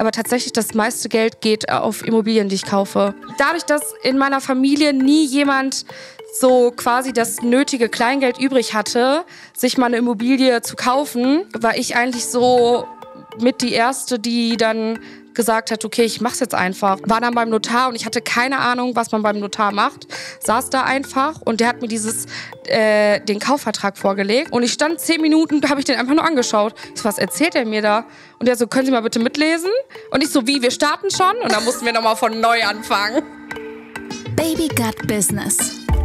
aber tatsächlich das meiste Geld geht auf Immobilien, die ich kaufe. Dadurch, dass in meiner Familie nie jemand so quasi das nötige Kleingeld übrig hatte, sich mal eine Immobilie zu kaufen, war ich eigentlich so mit die erste, die dann gesagt hat, okay, ich mach's jetzt einfach. War dann beim Notar und ich hatte keine Ahnung, was man beim Notar macht. Saß da einfach und der hat mir dieses äh, den Kaufvertrag vorgelegt und ich stand zehn Minuten, habe ich den einfach nur angeschaut. So, was erzählt er mir da? Und der so, können Sie mal bitte mitlesen? Und ich so, wie, wir starten schon? Und dann mussten wir nochmal von neu anfangen. Baby Gut Business.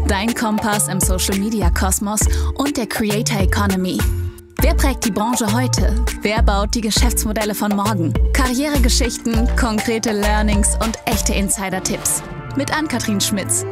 Dein Kompass im Social Media Kosmos und der Creator Economy. Wer prägt die Branche heute? Wer baut die Geschäftsmodelle von morgen? Karrieregeschichten, konkrete Learnings und echte Insider-Tipps. Mit Ann-Kathrin Schmitz.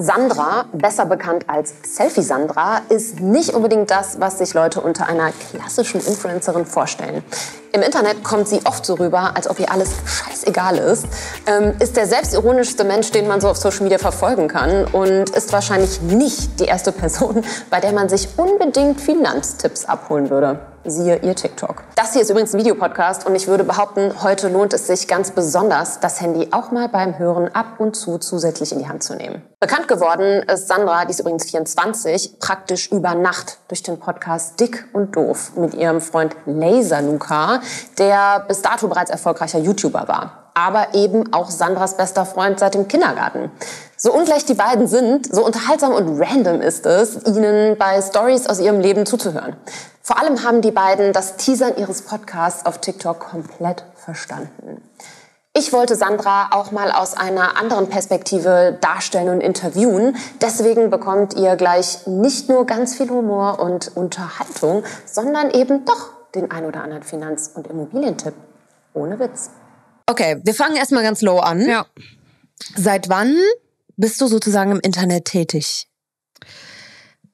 Sandra, besser bekannt als Selfie Sandra, ist nicht unbedingt das, was sich Leute unter einer klassischen Influencerin vorstellen. Im Internet kommt sie oft so rüber, als ob ihr alles scheißegal ist, ähm, ist der selbstironischste Mensch, den man so auf Social Media verfolgen kann und ist wahrscheinlich nicht die erste Person, bei der man sich unbedingt Finanztipps abholen würde siehe ihr TikTok. Das hier ist übrigens ein Videopodcast und ich würde behaupten, heute lohnt es sich ganz besonders, das Handy auch mal beim Hören ab und zu zusätzlich in die Hand zu nehmen. Bekannt geworden ist Sandra, die ist übrigens 24, praktisch über Nacht durch den Podcast Dick und Doof mit ihrem Freund Laser Luca, der bis dato bereits erfolgreicher YouTuber war aber eben auch Sandras bester Freund seit dem Kindergarten. So ungleich die beiden sind, so unterhaltsam und random ist es, ihnen bei Stories aus ihrem Leben zuzuhören. Vor allem haben die beiden das Teasern ihres Podcasts auf TikTok komplett verstanden. Ich wollte Sandra auch mal aus einer anderen Perspektive darstellen und interviewen. Deswegen bekommt ihr gleich nicht nur ganz viel Humor und Unterhaltung, sondern eben doch den ein oder anderen Finanz- und Immobilientipp. Ohne Witz. Okay, wir fangen erstmal ganz low an. Ja. Seit wann bist du sozusagen im Internet tätig?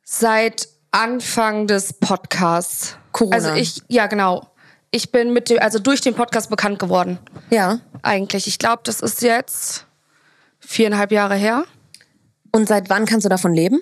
Seit Anfang des Podcasts. Corona. Also ich, ja genau. Ich bin mit dem, also durch den Podcast bekannt geworden. Ja. Eigentlich. Ich glaube, das ist jetzt viereinhalb Jahre her. Und seit wann kannst du davon leben?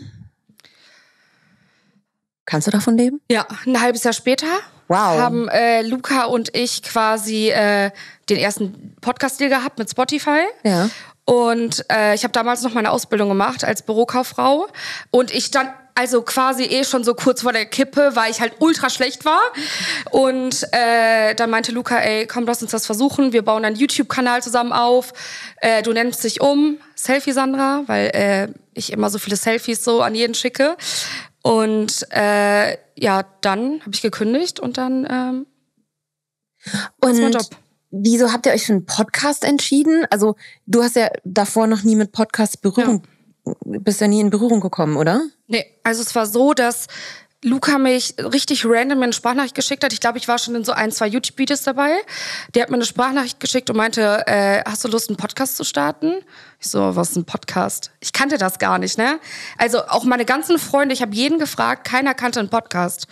Kannst du davon leben? Ja, ein halbes Jahr später Wow. haben äh, Luca und ich quasi äh, den ersten Podcast-Deal gehabt mit Spotify. Ja. Und äh, ich habe damals noch meine Ausbildung gemacht als Bürokauffrau. Und ich stand also quasi eh schon so kurz vor der Kippe, weil ich halt ultra schlecht war. Und äh, dann meinte Luca, ey, komm, lass uns das versuchen. Wir bauen einen YouTube-Kanal zusammen auf. Äh, du nennst dich um Selfie Sandra, weil äh, ich immer so viele Selfies so an jeden schicke. Und äh, ja, dann habe ich gekündigt und dann ähm, Und mein Job. Wieso habt ihr euch für einen Podcast entschieden? Also du hast ja davor noch nie mit Podcasts Berührung, bist ja nie in Berührung gekommen, oder? Nee, also es war so, dass Luca mich richtig random eine Sprachnachricht geschickt hat. Ich glaube, ich war schon in so ein, zwei YouTube-Videos dabei. Der hat mir eine Sprachnachricht geschickt und meinte, äh, hast du Lust, einen Podcast zu starten? Ich so, was ist ein Podcast? Ich kannte das gar nicht, ne? Also auch meine ganzen Freunde, ich habe jeden gefragt, keiner kannte einen Podcast.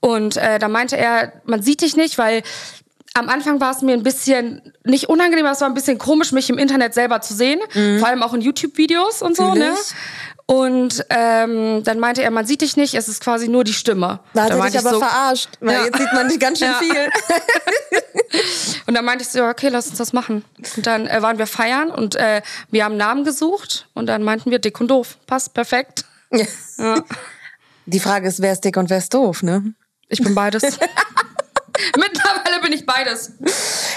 Und äh, da meinte er, man sieht dich nicht, weil am Anfang war es mir ein bisschen, nicht unangenehm, aber es war ein bisschen komisch, mich im Internet selber zu sehen. Vor allem auch in YouTube-Videos und so, ne? Und ähm, dann meinte er, man sieht dich nicht, es ist quasi nur die Stimme. Da hat er dich ich aber so, verarscht, weil Ja. jetzt sieht man dich ganz schön Ja. viel. Und dann meinte ich so, okay, lass uns das machen. Und dann äh, waren wir feiern und äh, wir haben Namen gesucht und dann meinten wir dick und doof. Passt perfekt. Ja. Die Frage ist, wer ist dick und wer ist doof, ne? Ich bin beides. Mittlerweile bin ich beides.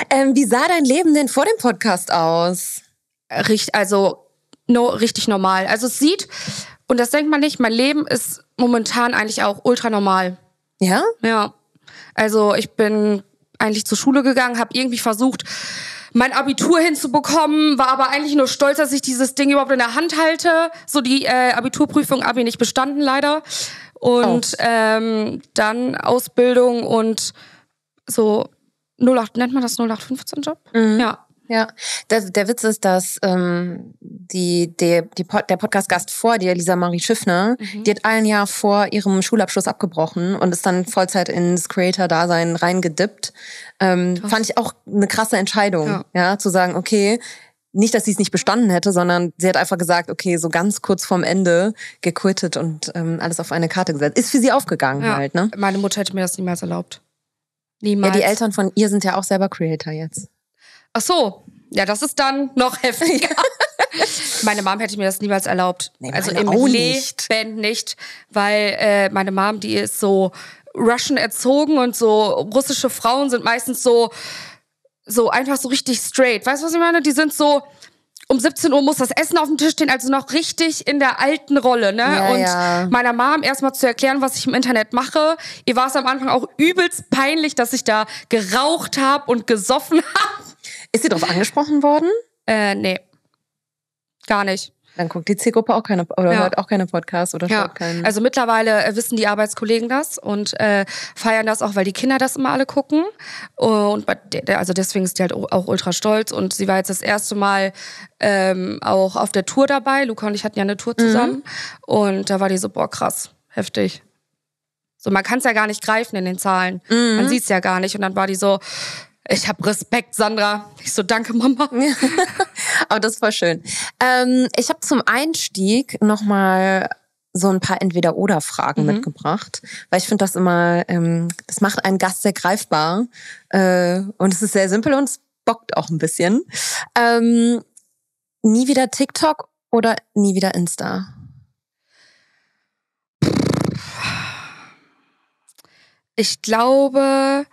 Ähm, wie sah dein Leben denn vor dem Podcast aus? Richt, also no, richtig normal. Also es sieht, und das denkt man nicht, mein Leben ist momentan eigentlich auch ultra normal. Ja? Ja. Also ich bin eigentlich zur Schule gegangen, habe irgendwie versucht, mein Abitur hinzubekommen, war aber eigentlich nur stolz, dass ich dieses Ding überhaupt in der Hand halte. So die äh, Abiturprüfung habe ich nicht bestanden leider. Und ähm, dann Ausbildung und so 08, nennt man das 0815-Job? Ja. Ja, der, der Witz ist, dass ähm, die, die, die Pod, der Podcast-Gast vor dir, Lisa Marie Schiffner, die hat ein Jahr vor ihrem Schulabschluss abgebrochen und ist dann Vollzeit ins Creator-Dasein reingedippt. Ähm, fand ich auch eine krasse Entscheidung, ja. Ja. zu sagen, okay, nicht, dass sie es nicht bestanden hätte, sondern sie hat einfach gesagt, okay, so ganz kurz vorm Ende gequittet und ähm, alles auf eine Karte gesetzt. Ist für sie aufgegangen ja. halt, ne? Meine Mutter hätte mir das niemals erlaubt. Niemals. Ja, die Eltern von ihr sind ja auch selber Creator jetzt. Ach so. Ja, das ist dann noch heftiger. meine Mom hätte mir das niemals erlaubt. Nee, also im Leben nicht. nicht, weil äh, meine Mom, die ist so Russian erzogen und so russische Frauen sind meistens so so einfach so richtig straight. Weißt du, was ich meine? Die sind so um 17 Uhr muss das Essen auf dem Tisch stehen, also noch richtig in der alten Rolle, ne? Ja, und ja. meiner Mom erstmal zu erklären, was ich im Internet mache. Ihr war es am Anfang auch übelst peinlich, dass ich da geraucht habe und gesoffen habe. Ist sie darauf angesprochen worden? Äh, nee. Gar nicht. Dann guckt die Zielgruppe auch keine oder Ja. hört auch keine Podcasts oder Ja, schaut keinen. also mittlerweile äh, wissen die Arbeitskollegen das und äh, feiern das auch, weil die Kinder das immer alle gucken. Und der- der- also deswegen ist die halt auch ultra stolz. Und sie war jetzt das erste Mal ähm, auch auf der Tour dabei. Luca und ich hatten ja eine Tour zusammen. Und da war die so, boah, krass, heftig. So, man kann es ja gar nicht greifen in den Zahlen. Man sieht es ja gar nicht. Und dann war die so, ich habe Respekt, Sandra. Ich so, danke, Mama. Aber das war schön. Ähm, ich habe zum Einstieg nochmal so ein paar Entweder-Oder-Fragen mitgebracht, weil ich finde das immer, ähm, das macht einen Gast sehr greifbar äh, und es ist sehr simpel und es bockt auch ein bisschen. Ähm, nie wieder TikTok oder nie wieder Insta? Ich glaube,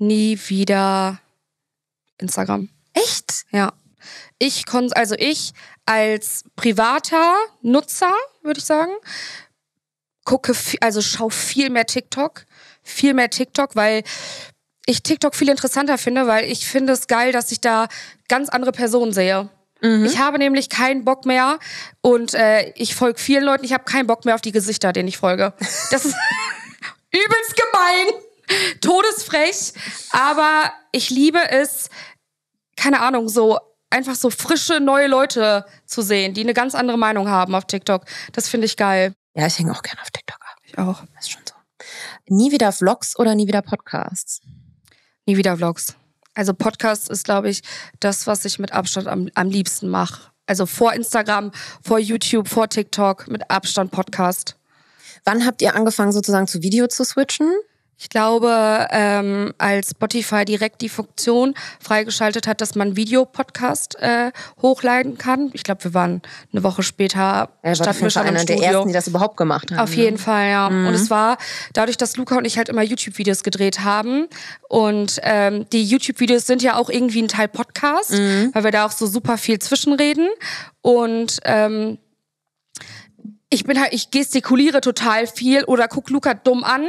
nie wieder Instagram. Echt? Ja. Ich kon also ich als privater Nutzer, würde ich sagen, gucke, also schau viel mehr TikTok, viel mehr TikTok, weil ich TikTok viel interessanter finde, weil ich finde es geil, dass ich da ganz andere Personen sehe. Ich habe nämlich keinen Bock mehr und äh, ich folge vielen Leuten, ich habe keinen Bock mehr auf die Gesichter, denen ich folge. Das ist übelst gemein, todesfrech, aber ich liebe es, keine Ahnung, so einfach so frische neue Leute zu sehen, die eine ganz andere Meinung haben auf TikTok. Das finde ich geil. Ja, ich hänge auch gerne auf TikTok ab. Ich auch. Das ist schon so. Nie wieder Vlogs oder nie wieder Podcasts? Nie wieder Vlogs. Also Podcast ist, glaube ich, das, was ich mit Abstand am, am liebsten mache. Also vor Instagram, vor YouTube, vor TikTok, mit Abstand Podcast. Wann habt ihr angefangen sozusagen zu Video zu switchen? Ich glaube, ähm, als Spotify direkt die Funktion freigeschaltet hat, dass man Videopodcast äh, hochladen kann. Ich glaube, wir waren eine Woche später Er auf standen wir schon im einer der Studio. ersten, die das überhaupt gemacht haben. Auf jeden Fall, ja. Und es war dadurch, dass Luca und ich halt immer YouTube-Videos gedreht haben. Und ähm, die YouTube-Videos sind ja auch irgendwie ein Teil Podcast, weil wir da auch so super viel zwischenreden. Und ähm, ich bin halt, ich gestikuliere total viel oder guck Luca dumm an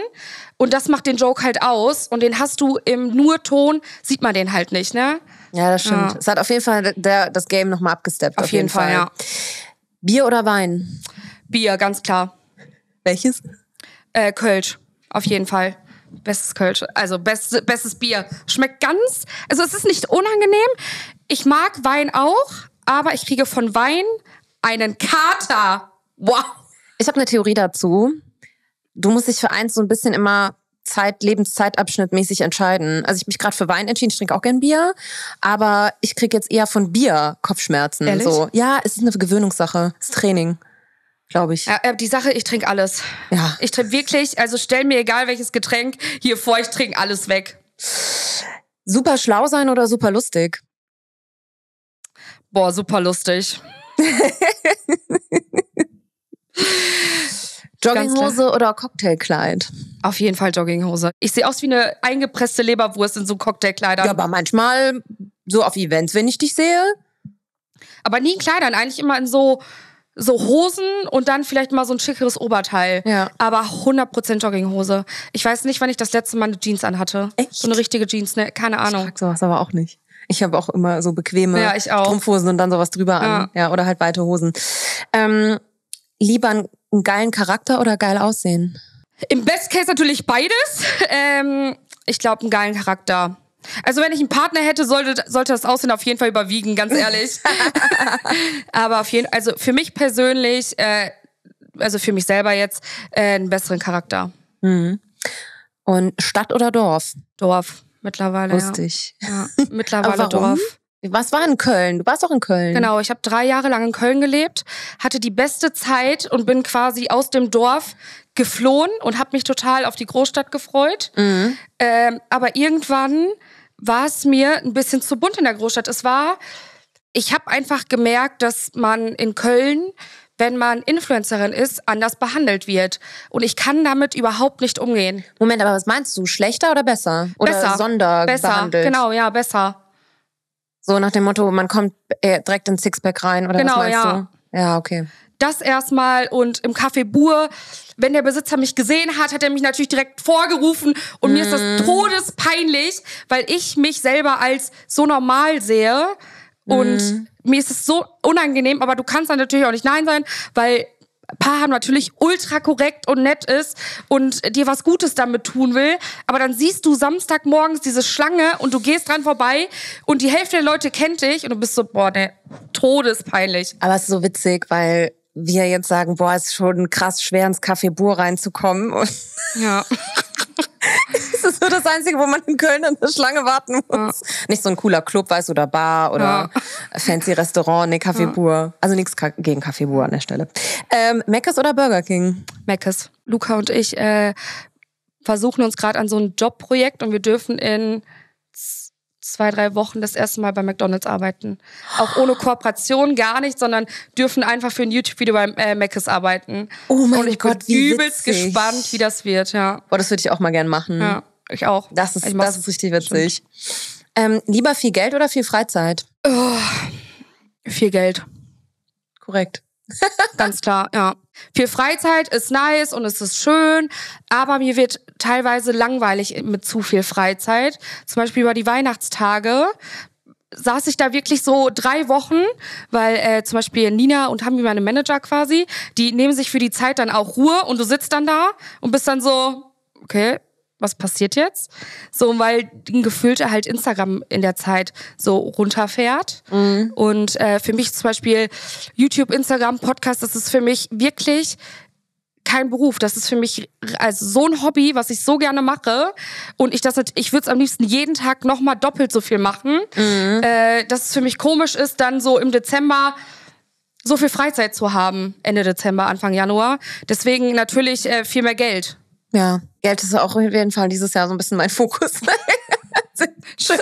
und das macht den Joke halt aus und den hast du im Nur-Ton, sieht man den halt nicht, ne? Ja, das stimmt. Ja. Es hat auf jeden Fall der, das Game nochmal abgesteppt. Auf, jeden, Fall, ja. Bier oder Wein? Bier, ganz klar. Welches? Äh, Kölsch, auf jeden Fall. Bestes Kölsch, also best, bestes Bier. Schmeckt ganz, also es ist nicht unangenehm. Ich mag Wein auch, aber ich kriege von Wein einen Kater. Wow. Ich habe eine Theorie dazu. Du musst dich für eins so ein bisschen immer Zeit, Lebenszeitabschnittmäßig entscheiden. Also ich mich gerade für Wein entschieden, ich trinke auch gern Bier, aber ich kriege jetzt eher von Bier Kopfschmerzen. Ehrlich? So, ja, es ist eine Gewöhnungssache, es ist Training, glaube ich. Ja, äh, die Sache, ich trinke alles. Ja. Ich trinke wirklich, also stell mir egal welches Getränk hier vor, ich trinke alles weg. Super schlau sein oder super lustig? Boah, super lustig. Jogginghose oder Cocktailkleid? Auf jeden Fall Jogginghose. Ich sehe aus wie eine eingepresste Leberwurst in so Cocktailkleidern. Ja, aber manchmal so auf Events, wenn ich dich sehe. Aber nie in Kleidern, eigentlich immer in so, so Hosen und dann vielleicht mal so ein schickeres Oberteil. Ja. Aber 100% Jogginghose. Ich weiß nicht, wann ich das letzte Mal eine Jeans anhatte. Echt? So eine richtige Jeans, ne? Keine Ich Ahnung. trag sowas aber auch nicht. Ich habe auch immer so bequeme Ja, ich. Strumpfhosen und dann sowas drüber an. Ja, oder halt weite Hosen. Ähm, lieber einen, einen geilen Charakter oder geil aussehen? Im Best Case natürlich beides. Ähm, ich glaube, einen geilen Charakter. Also wenn ich einen Partner hätte, sollte, sollte das Aussehen auf jeden Fall überwiegen, ganz ehrlich. Aber auf jeden also für mich persönlich, äh, also für mich selber jetzt, äh, einen besseren Charakter. Und Stadt oder Dorf? Dorf mittlerweile. Lustig. Ja, ja mittlerweile? Dorf. Was war in Köln? Du warst doch in Köln. Genau, ich habe drei Jahre lang in Köln gelebt, hatte die beste Zeit und bin quasi aus dem Dorf geflohen und habe mich total auf die Großstadt gefreut. Mhm. Ähm, aber irgendwann war es mir ein bisschen zu bunt in der Großstadt. Es war, ich habe einfach gemerkt, dass man in Köln wenn man Influencerin ist, anders behandelt wird. Und ich kann damit überhaupt nicht umgehen. Moment, aber was meinst du? Schlechter oder besser? Oder besser. sonderbehandelt? Besser, genau, ja, besser. So nach dem Motto, man kommt äh, direkt ins Sixpack rein oder Genau, was meinst ja. du? Ja, okay. Das erstmal und im Café Bur, wenn der Besitzer mich gesehen hat, hat er mich natürlich direkt vorgerufen und mir ist das todespeinlich, weil ich mich selber als so normal sehe und mir ist es so unangenehm, aber du kannst dann natürlich auch nicht Nein sein, weil Paar natürlich ultra korrekt und nett ist und dir was Gutes damit tun will, aber dann siehst du Samstagmorgens diese Schlange und du gehst dran vorbei und die Hälfte der Leute kennt dich und du bist so, boah, ne, todespeinlich. Aber es ist so witzig, weil wir jetzt sagen, boah, es ist schon krass schwer ins Café Bur reinzukommen. Und Ja. das ist so das Einzige, wo man in Köln an der Schlange warten muss. Nicht so ein cooler Club, weißt du, oder Bar oder fancy Restaurant, nee, Café Bur. Also nichts gegen Café Bur an der Stelle. Ähm, Mc's oder Burger King? Meckes. Luca und ich äh, versuchen uns gerade an so ein Jobprojekt und wir dürfen in zwei, drei Wochen das erste Mal bei McDonalds arbeiten. Auch ohne Kooperation, gar nicht, sondern dürfen einfach für ein YouTube-Video beim äh, Meckes arbeiten. Oh mein und ich Gott, bin wie übelst witzig. gespannt, wie das wird, ja. Boah, das würde ich auch mal gern machen. Ja, ich auch. Das ist, das ist richtig witzig. Ähm, lieber viel Geld oder viel Freizeit? Viel Geld. Korrekt. Ganz klar, ja. Viel Freizeit ist nice und es ist schön, aber mir wird teilweise langweilig mit zu viel Freizeit. Zum Beispiel über die Weihnachtstage saß ich da wirklich so drei Wochen, weil äh, zum Beispiel Nina und Hami, meine Manager quasi, die nehmen sich für die Zeit dann auch Ruhe und du sitzt dann da und bist dann so, okay, was passiert jetzt? So, weil ein gefühlter halt Instagram in der Zeit so runterfährt. Und äh, für mich zum Beispiel YouTube, Instagram, Podcast, das ist für mich wirklich kein Beruf. Das ist für mich also so ein Hobby, was ich so gerne mache. Und ich das, ich würde es am liebsten jeden Tag noch mal doppelt so viel machen. Äh, dass es für mich komisch ist, dann so im Dezember so viel Freizeit zu haben, Ende Dezember, Anfang Januar. Deswegen natürlich äh, viel mehr Geld. Ja, Geld ist auch auf jeden Fall dieses Jahr so ein bisschen mein Fokus. Schön.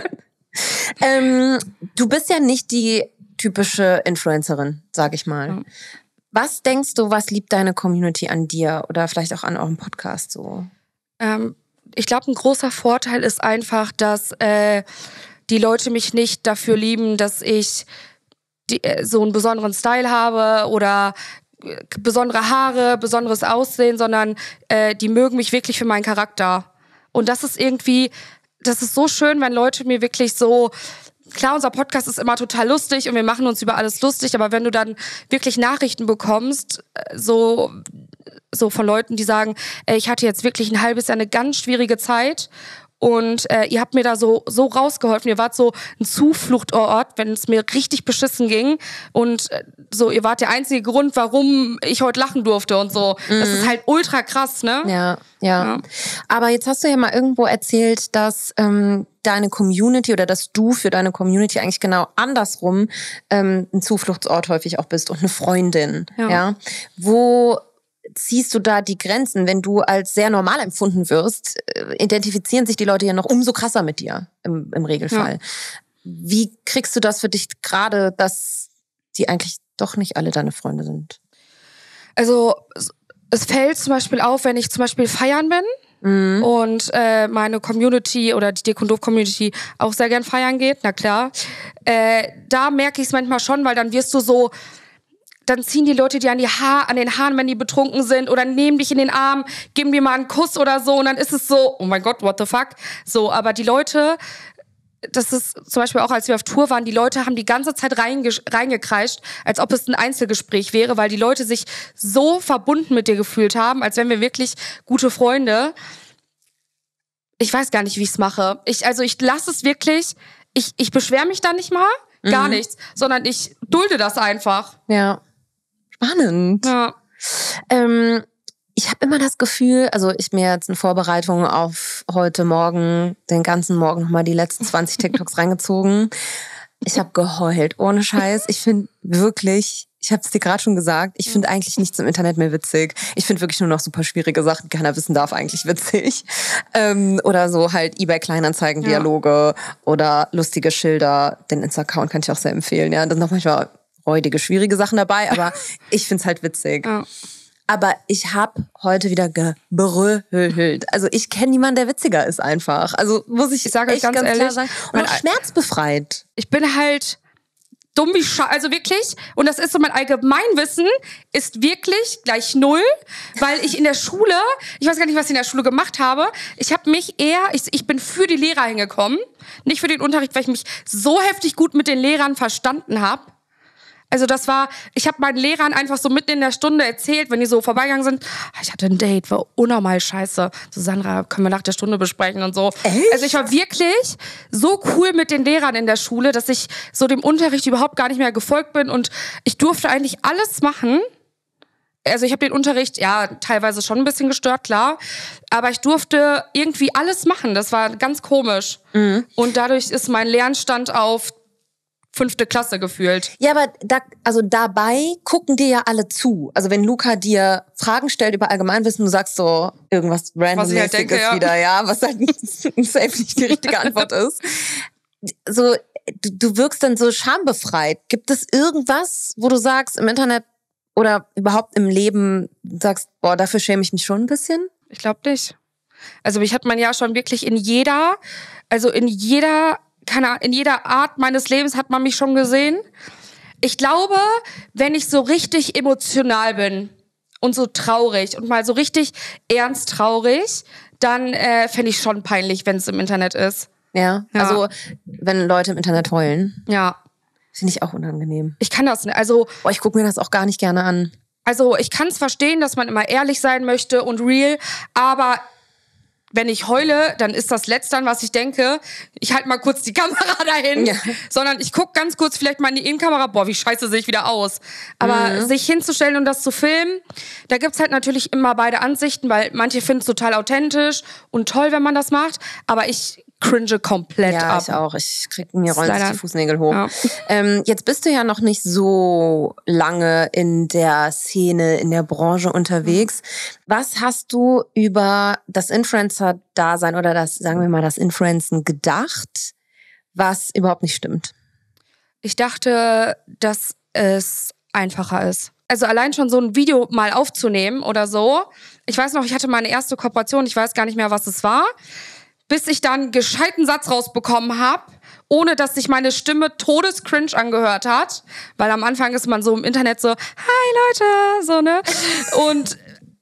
Ähm, du bist ja nicht die typische Influencerin, sag ich mal. Was denkst du, was liebt deine Community an dir oder vielleicht auch an eurem Podcast so? Ähm, ich glaube, ein großer Vorteil ist einfach, dass äh, die Leute mich nicht dafür lieben, dass ich die, äh, so einen besonderen Style habe oder äh, besondere Haare, besonderes Aussehen, sondern äh, die mögen mich wirklich für meinen Charakter. Und das ist irgendwie, das ist so schön, wenn Leute mir wirklich so Klar, unser Podcast ist immer total lustig und wir machen uns über alles lustig, aber wenn du dann wirklich Nachrichten bekommst, äh, so so von Leuten, die sagen, ey, ich hatte jetzt wirklich ein halbes Jahr eine ganz schwierige Zeit und äh, ihr habt mir da so so rausgeholfen. Ihr wart so ein Zufluchtort, wenn es mir richtig beschissen ging und äh, so ihr wart der einzige Grund, warum ich heute lachen durfte und so. Das ist halt ultra krass, ne? Ja, ja, Ja. Aber jetzt hast du ja mal irgendwo erzählt, dass ähm, deine Community oder dass du für deine Community eigentlich genau andersrum ähm, ein Zufluchtsort häufig auch bist und eine Freundin. Ja. Ja. Wo ziehst du da die Grenzen? Wenn du als sehr normal empfunden wirst, äh, identifizieren sich die Leute ja noch umso krasser mit dir im, im Regelfall. Wie kriegst du das für dich gerade, dass die eigentlich doch nicht alle deine Freunde sind? Also es- fällt zum Beispiel auf, wenn ich zum Beispiel feiern bin Mhm. und äh, meine Community oder die Dick und Doof Community auch sehr gern feiern geht, na klar. Äh, da merke ich es manchmal schon, weil dann wirst du so, dann ziehen die Leute dir an, die Haar, an den Haaren, wenn die betrunken sind oder nehmen dich in den Arm, geben dir mal einen Kuss oder so und dann ist es so, oh mein Gott, what the fuck. So, aber die Leute, das ist zum Beispiel auch, als wir auf Tour waren, die Leute haben die ganze Zeit reinge reingekreischt, als ob es ein Einzelgespräch wäre, weil die Leute sich so verbunden mit dir gefühlt haben, als wären wir wirklich gute Freunde. Ich weiß gar nicht, wie ich es mache. Ich, also ich lasse es wirklich, ich, ich beschwere mich da nicht mal, gar nichts, sondern ich dulde das einfach. Ja. Spannend. Ja. Ähm, ich habe immer das Gefühl, also ich mir jetzt in Vorbereitung auf heute Morgen, den ganzen Morgen nochmal die letzten 20 TikToks reingezogen. Ich habe geheult, ohne Scheiß. Ich finde wirklich, ich habe es dir gerade schon gesagt, ich finde eigentlich nichts im Internet mehr witzig. Ich finde wirklich nur noch super schwierige Sachen, die keiner wissen darf, eigentlich witzig. Ähm, oder so halt eBay Kleinanzeigen Dialoge ja. oder lustige Schilder. Den Insta-Account kann ich auch sehr empfehlen. Ja, da sind noch manchmal räudige, schwierige Sachen dabei, aber ich finde es halt witzig. Ja. Aber ich habe heute wieder gebrüllt. Also ich kenne niemanden, der witziger ist einfach. Also muss ich, ich sage euch ganz, ganz ehrlich, klar sagen. Und auch schmerzbefreit. Ich bin halt dumm wie Scha also wirklich und das ist so mein Allgemeinwissen ist wirklich gleich null, weil ich in der Schule, ich weiß gar nicht, was ich in der Schule gemacht habe. Ich habe mich eher ich, ich bin für die Lehrer hingekommen, nicht für den Unterricht, weil ich mich so heftig gut mit den Lehrern verstanden habe also das war, ich habe meinen Lehrern einfach so mitten in der Stunde erzählt, wenn die so vorbeigegangen sind, ah, ich hatte ein Date, war unnormal scheiße. So Sandra, können wir nach der Stunde besprechen und so. Echt? Also ich war wirklich so cool mit den Lehrern in der Schule, dass ich so dem Unterricht überhaupt gar nicht mehr gefolgt bin und ich durfte eigentlich alles machen. Also ich habe den Unterricht ja teilweise schon ein bisschen gestört, klar, aber ich durfte irgendwie alles machen. Das war ganz komisch. Mhm. Und dadurch ist mein Lernstand auf fünfte Klasse gefühlt. Ja, aber da, also dabei gucken dir ja alle zu. Also wenn Luca dir Fragen stellt über Allgemeinwissen, du sagst so irgendwas randommäßiges halt denke, ja. wieder, ja, was halt safe nicht die richtige Antwort ist. So, du, du wirkst dann so schambefreit. Gibt es irgendwas, wo du sagst im Internet oder überhaupt im Leben sagst, boah, dafür schäme ich mich schon ein bisschen? Ich glaube nicht. Also mich hat man ja schon wirklich in jeder, also in jeder keine Ahnung, in jeder Art meines Lebens hat man mich schon gesehen. Ich glaube, wenn ich so richtig emotional bin und so traurig und mal so richtig ernst traurig, dann äh, fände ich schon peinlich, wenn es im Internet ist. Ja, ja, also wenn Leute im Internet heulen. Ja. Finde ich auch unangenehm. Ich kann das nicht. Also, Boah, ich gucke mir das auch gar nicht gerne an. Also ich kann es verstehen, dass man immer ehrlich sein möchte und real, aber wenn ich heule, dann ist das Letzte, was ich denke, ich halte mal kurz die Kamera dahin, ja. sondern ich gucke ganz kurz vielleicht mal in die Innenkamera, boah, wie scheiße sehe ich wieder aus. Aber mhm. sich hinzustellen und das zu filmen, da gibt's halt natürlich immer beide Ansichten, weil manche finden es total authentisch und toll, wenn man das macht, aber ich cringe komplett ja, ab. ich auch. Ich krieg mir rollen die Fußnägel hoch. Ja. Ähm, jetzt bist du ja noch nicht so lange in der Szene, in der Branche unterwegs. Was hast du über das Influencer-Dasein oder das, sagen wir mal, das Influencen gedacht, was überhaupt nicht stimmt? Ich dachte, dass es einfacher ist. Also allein schon so ein Video mal aufzunehmen oder so. Ich weiß noch, ich hatte meine erste Kooperation, ich weiß gar nicht mehr, was es war bis ich dann gescheiten Satz rausbekommen habe, ohne dass sich meine Stimme todescringe angehört hat, weil am Anfang ist man so im Internet so, hi Leute, so ne. Und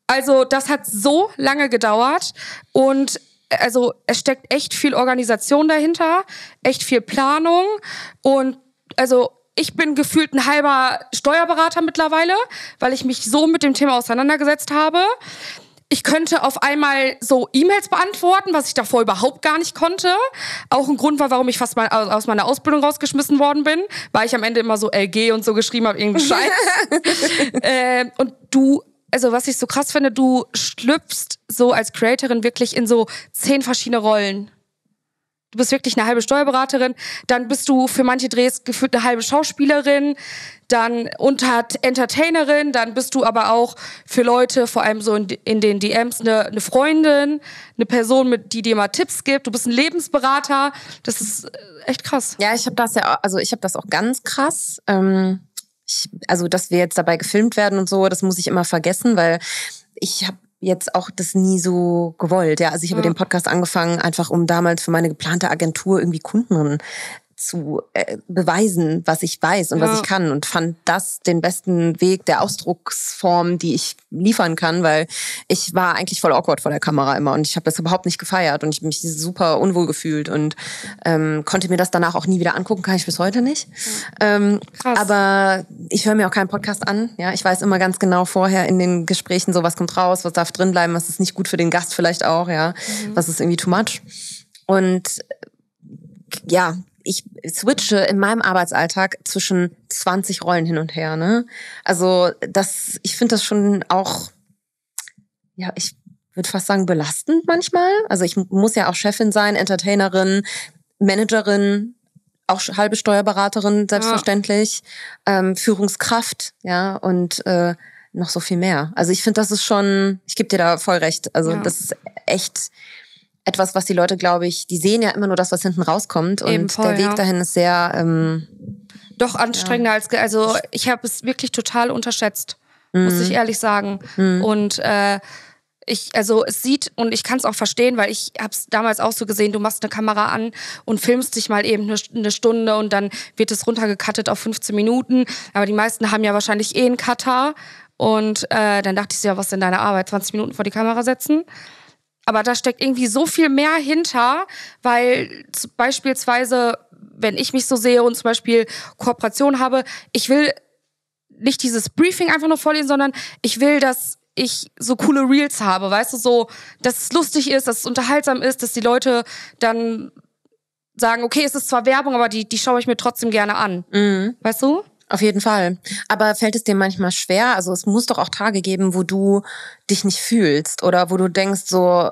also das hat so lange gedauert. Und also es steckt echt viel Organisation dahinter, echt viel Planung. Und also ich bin gefühlt ein halber Steuerberater mittlerweile, weil ich mich so mit dem Thema auseinandergesetzt habe ich könnte auf einmal so E-Mails beantworten, was ich davor überhaupt gar nicht konnte. Auch ein Grund war, warum ich fast mal aus meiner Ausbildung rausgeschmissen worden bin, weil ich am Ende immer so LG und so geschrieben habe, irgendeinen Scheiß. äh, und du, also was ich so krass finde, du schlüpfst so als Creatorin wirklich in so zehn verschiedene Rollen. Du bist wirklich eine halbe Steuerberaterin, dann bist du für manche Drehs gefühlt eine halbe Schauspielerin, dann unter Entertainerin, dann bist du aber auch für Leute, vor allem so in, in den DMs, eine, eine, Freundin, eine Person, mit, die dir mal Tipps gibt. Du bist ein Lebensberater. Das ist äh, echt krass. Ja, ich habe das ja, also ich habe das auch ganz krass. Ähm, ich, also, dass wir jetzt dabei gefilmt werden und so, das muss ich immer vergessen, weil ich habe jetzt auch das nie so gewollt. Ja, also ich habe ja. den Podcast angefangen, einfach um damals für meine geplante Agentur irgendwie Kunden zu äh, beweisen, was ich weiß und ja. was ich kann und fand das den besten Weg der Ausdrucksform, die ich liefern kann, weil ich war eigentlich voll awkward vor der Kamera immer und ich habe das überhaupt nicht gefeiert und ich mich super unwohl gefühlt und ähm, konnte mir das danach auch nie wieder angucken, kann ich bis heute nicht. Ja. Ähm, Krass. Aber ich höre mir auch keinen Podcast an. Ja, ich weiß immer ganz genau vorher in den Gesprächen, so was kommt raus, was darf drin bleiben, was ist nicht gut für den Gast vielleicht auch, ja, mhm. was ist irgendwie too much. Und ja, ich switche in meinem Arbeitsalltag zwischen 20 Rollen hin und her. Ne? Also das, ich finde das schon auch, ja, ich würde fast sagen belastend manchmal. Also ich muss ja auch Chefin sein, Entertainerin, Managerin, auch halbe Steuerberaterin, selbstverständlich, ja. ähm, Führungskraft, ja, und äh, noch so viel mehr. Also ich finde, das ist schon, ich gebe dir da voll recht. Also ja. das ist echt etwas, was die Leute, glaube ich, die sehen ja immer nur das, was hinten rauskommt. Und Eben voll, der Weg ja. dahin ist sehr ähm, doch anstrengender als also ich habe es wirklich total unterschätzt, mhm. muss ich ehrlich sagen. Mhm. Und äh, ich, also es sieht und ich kann es auch verstehen, weil ich habe es damals auch so gesehen, du machst eine Kamera an und filmst dich mal eben eine, eine Stunde und dann wird es runtergekattet auf 15 Minuten. Aber die meisten haben ja wahrscheinlich eh einen Cutter und äh, dann dachte ich so, ja, was ist denn deine Arbeit? 20 Minuten vor die Kamera setzen? Aber da steckt irgendwie so viel mehr hinter, weil beispielsweise, wenn ich mich so sehe und zum Beispiel Kooperation habe, ich will nicht dieses Briefing einfach nur vorlesen, sondern ich will, dass ich so coole Reels habe, weißt du, so, dass es lustig ist, dass es unterhaltsam ist, dass die Leute dann sagen, okay, es ist zwar Werbung, aber die, die schaue ich mir trotzdem gerne an. Mhm. Weißt du? Auf jeden Fall. Aber fällt es dir manchmal schwer? Also es muss doch auch Tage geben, wo du dich nicht fühlst oder wo du denkst so,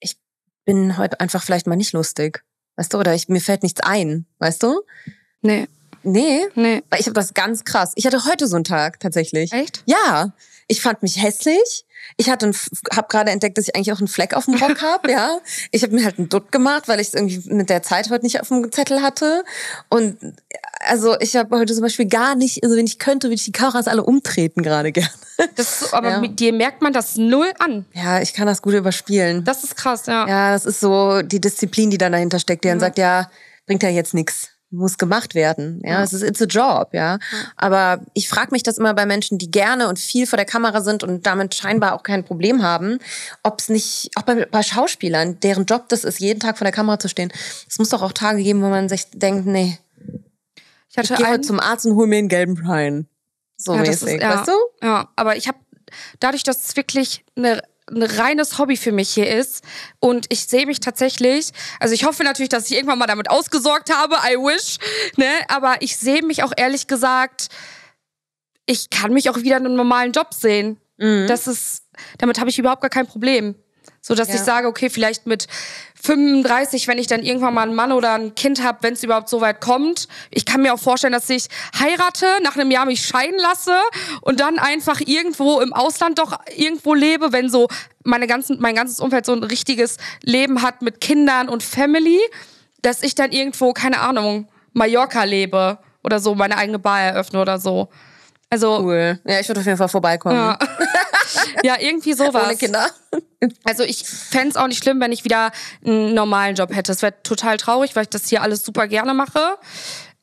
ich bin heute einfach vielleicht mal nicht lustig. Weißt du? Oder ich, mir fällt nichts ein. Weißt du? Nee. Nee? Nee. Ich habe das ganz krass. Ich hatte heute so einen Tag tatsächlich. Echt? Ja. Ich fand mich hässlich. Ich hatte habe gerade entdeckt, dass ich eigentlich auch einen Fleck auf dem Rock habe, ja. Ich habe mir halt einen Dutt gemacht, weil ich es irgendwie mit der Zeit heute nicht auf dem Zettel hatte. Und also ich habe heute zum Beispiel gar nicht, also wenn ich könnte, würde ich die Kameras alle umtreten gerade gerne. Das, aber ja. mit dir merkt man das null an. Ja, ich kann das gut überspielen. Das ist krass, ja. Ja, das ist so die Disziplin, die dann dahinter steckt, die dann mhm. sagt, ja, bringt ja jetzt nichts muss gemacht werden. Ja, ja. es ist it's a job, ja. ja. Aber ich frage mich das immer bei Menschen, die gerne und viel vor der Kamera sind und damit scheinbar auch kein Problem haben, ob es nicht, auch bei, bei, Schauspielern, deren Job das ist, jeden Tag vor der Kamera zu stehen. Es muss doch auch Tage geben, wo man sich denkt, nee, ich, hatte ich gehe heute zum Arzt und hol mir einen gelben Schein. So ja, mäßig, ist, weißt du? Ja, aber ich habe dadurch, dass es wirklich eine ein reines Hobby für mich hier ist. Und ich sehe mich tatsächlich, also ich hoffe natürlich, dass ich irgendwann mal damit ausgesorgt habe, I wish, ne? Aber ich sehe mich auch ehrlich gesagt, ich kann mich auch wieder in einem normalen Job sehen. Mhm. Das ist, damit habe ich überhaupt gar kein Problem. So dass ja. ich sage, okay, vielleicht mit 35, wenn ich dann irgendwann mal einen Mann oder ein Kind habe, wenn es überhaupt so weit kommt. Ich kann mir auch vorstellen, dass ich heirate, nach einem Jahr mich scheiden lasse und dann einfach irgendwo im Ausland doch irgendwo lebe, wenn so meine ganzen, mein ganzes Umfeld so ein richtiges Leben hat mit Kindern und Family, dass ich dann irgendwo, keine Ahnung, Mallorca lebe oder so, meine eigene Bar eröffne oder so. Also cool. Ja, ich würde auf jeden Fall vorbeikommen. Ja. ja, irgendwie sowas. Ohne Kinder. Also ich fände es auch nicht schlimm, wenn ich wieder einen normalen Job hätte. Es wäre total traurig, weil ich das hier alles super gerne mache.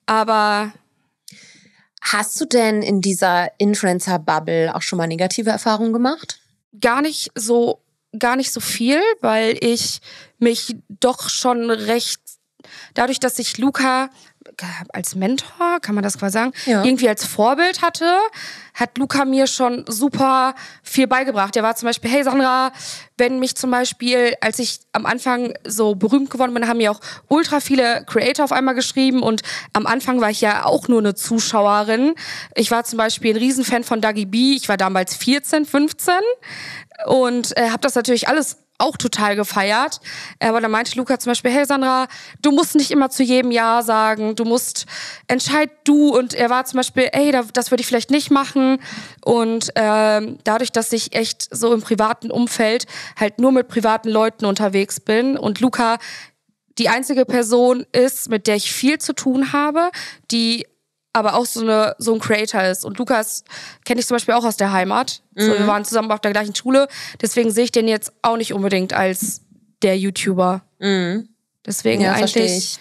Aber Hast du denn in dieser Influencer-Bubble auch schon mal negative Erfahrungen gemacht? Gar nicht so, gar nicht so viel, weil ich mich doch schon recht, dadurch, dass ich Luca als Mentor, kann man das quasi sagen, ja. irgendwie als Vorbild hatte, hat Luca mir schon super viel beigebracht. Er war zum Beispiel, hey Sandra, wenn mich zum Beispiel, als ich am Anfang so berühmt geworden bin, haben mir auch ultra viele Creator auf einmal geschrieben und am Anfang war ich ja auch nur eine Zuschauerin. Ich war zum Beispiel ein Riesenfan von Dagi B. Ich war damals 14, 15 und äh, habe das natürlich alles auch total gefeiert. Aber da meinte Luca zum Beispiel, hey Sandra, du musst nicht immer zu jedem Ja sagen, du musst, entscheid du. Und er war zum Beispiel, ey, das würde ich vielleicht nicht machen. Und ähm, dadurch, dass ich echt so im privaten Umfeld halt nur mit privaten Leuten unterwegs bin und Luca die einzige Person ist, mit der ich viel zu tun habe, die aber auch so, eine, so ein Creator ist. Und Lukas kenne ich zum Beispiel auch aus der Heimat. Mhm. So, wir mhm. waren zusammen auf der gleichen Schule. Deswegen sehe ich den jetzt auch nicht unbedingt als der YouTuber. Mhm. Deswegen ja, eigentlich.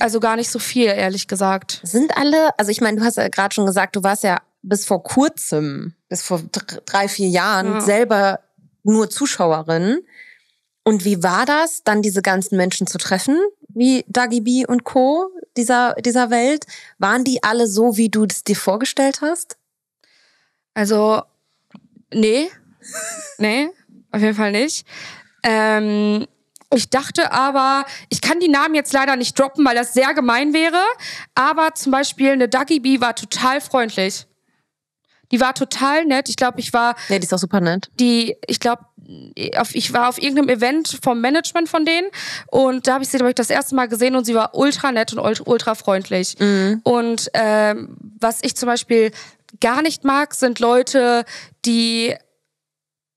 Also gar nicht so viel, ehrlich gesagt. Sind alle, also ich meine, du hast ja gerade schon gesagt, du warst ja bis vor kurzem, bis vor drei, vier Jahren ja. selber nur Zuschauerin. Und wie war das, dann diese ganzen Menschen zu treffen, wie Dagi B und Co. dieser, dieser Welt? Waren die alle so, wie du es dir vorgestellt hast? Also, nee. nee, auf jeden Fall nicht. Ähm, ich dachte aber, ich kann die Namen jetzt leider nicht droppen, weil das sehr gemein wäre. Aber zum Beispiel eine Dagi B war total freundlich. Die war total nett. Ich glaube, ich war. Nee, die ist auch super nett. Die, ich glaube, ich war auf irgendeinem Event vom Management von denen und da habe ich sie, glaube ich, das erste Mal gesehen und sie war ultra nett und ultra freundlich. Mhm. Und ähm, was ich zum Beispiel gar nicht mag, sind Leute, die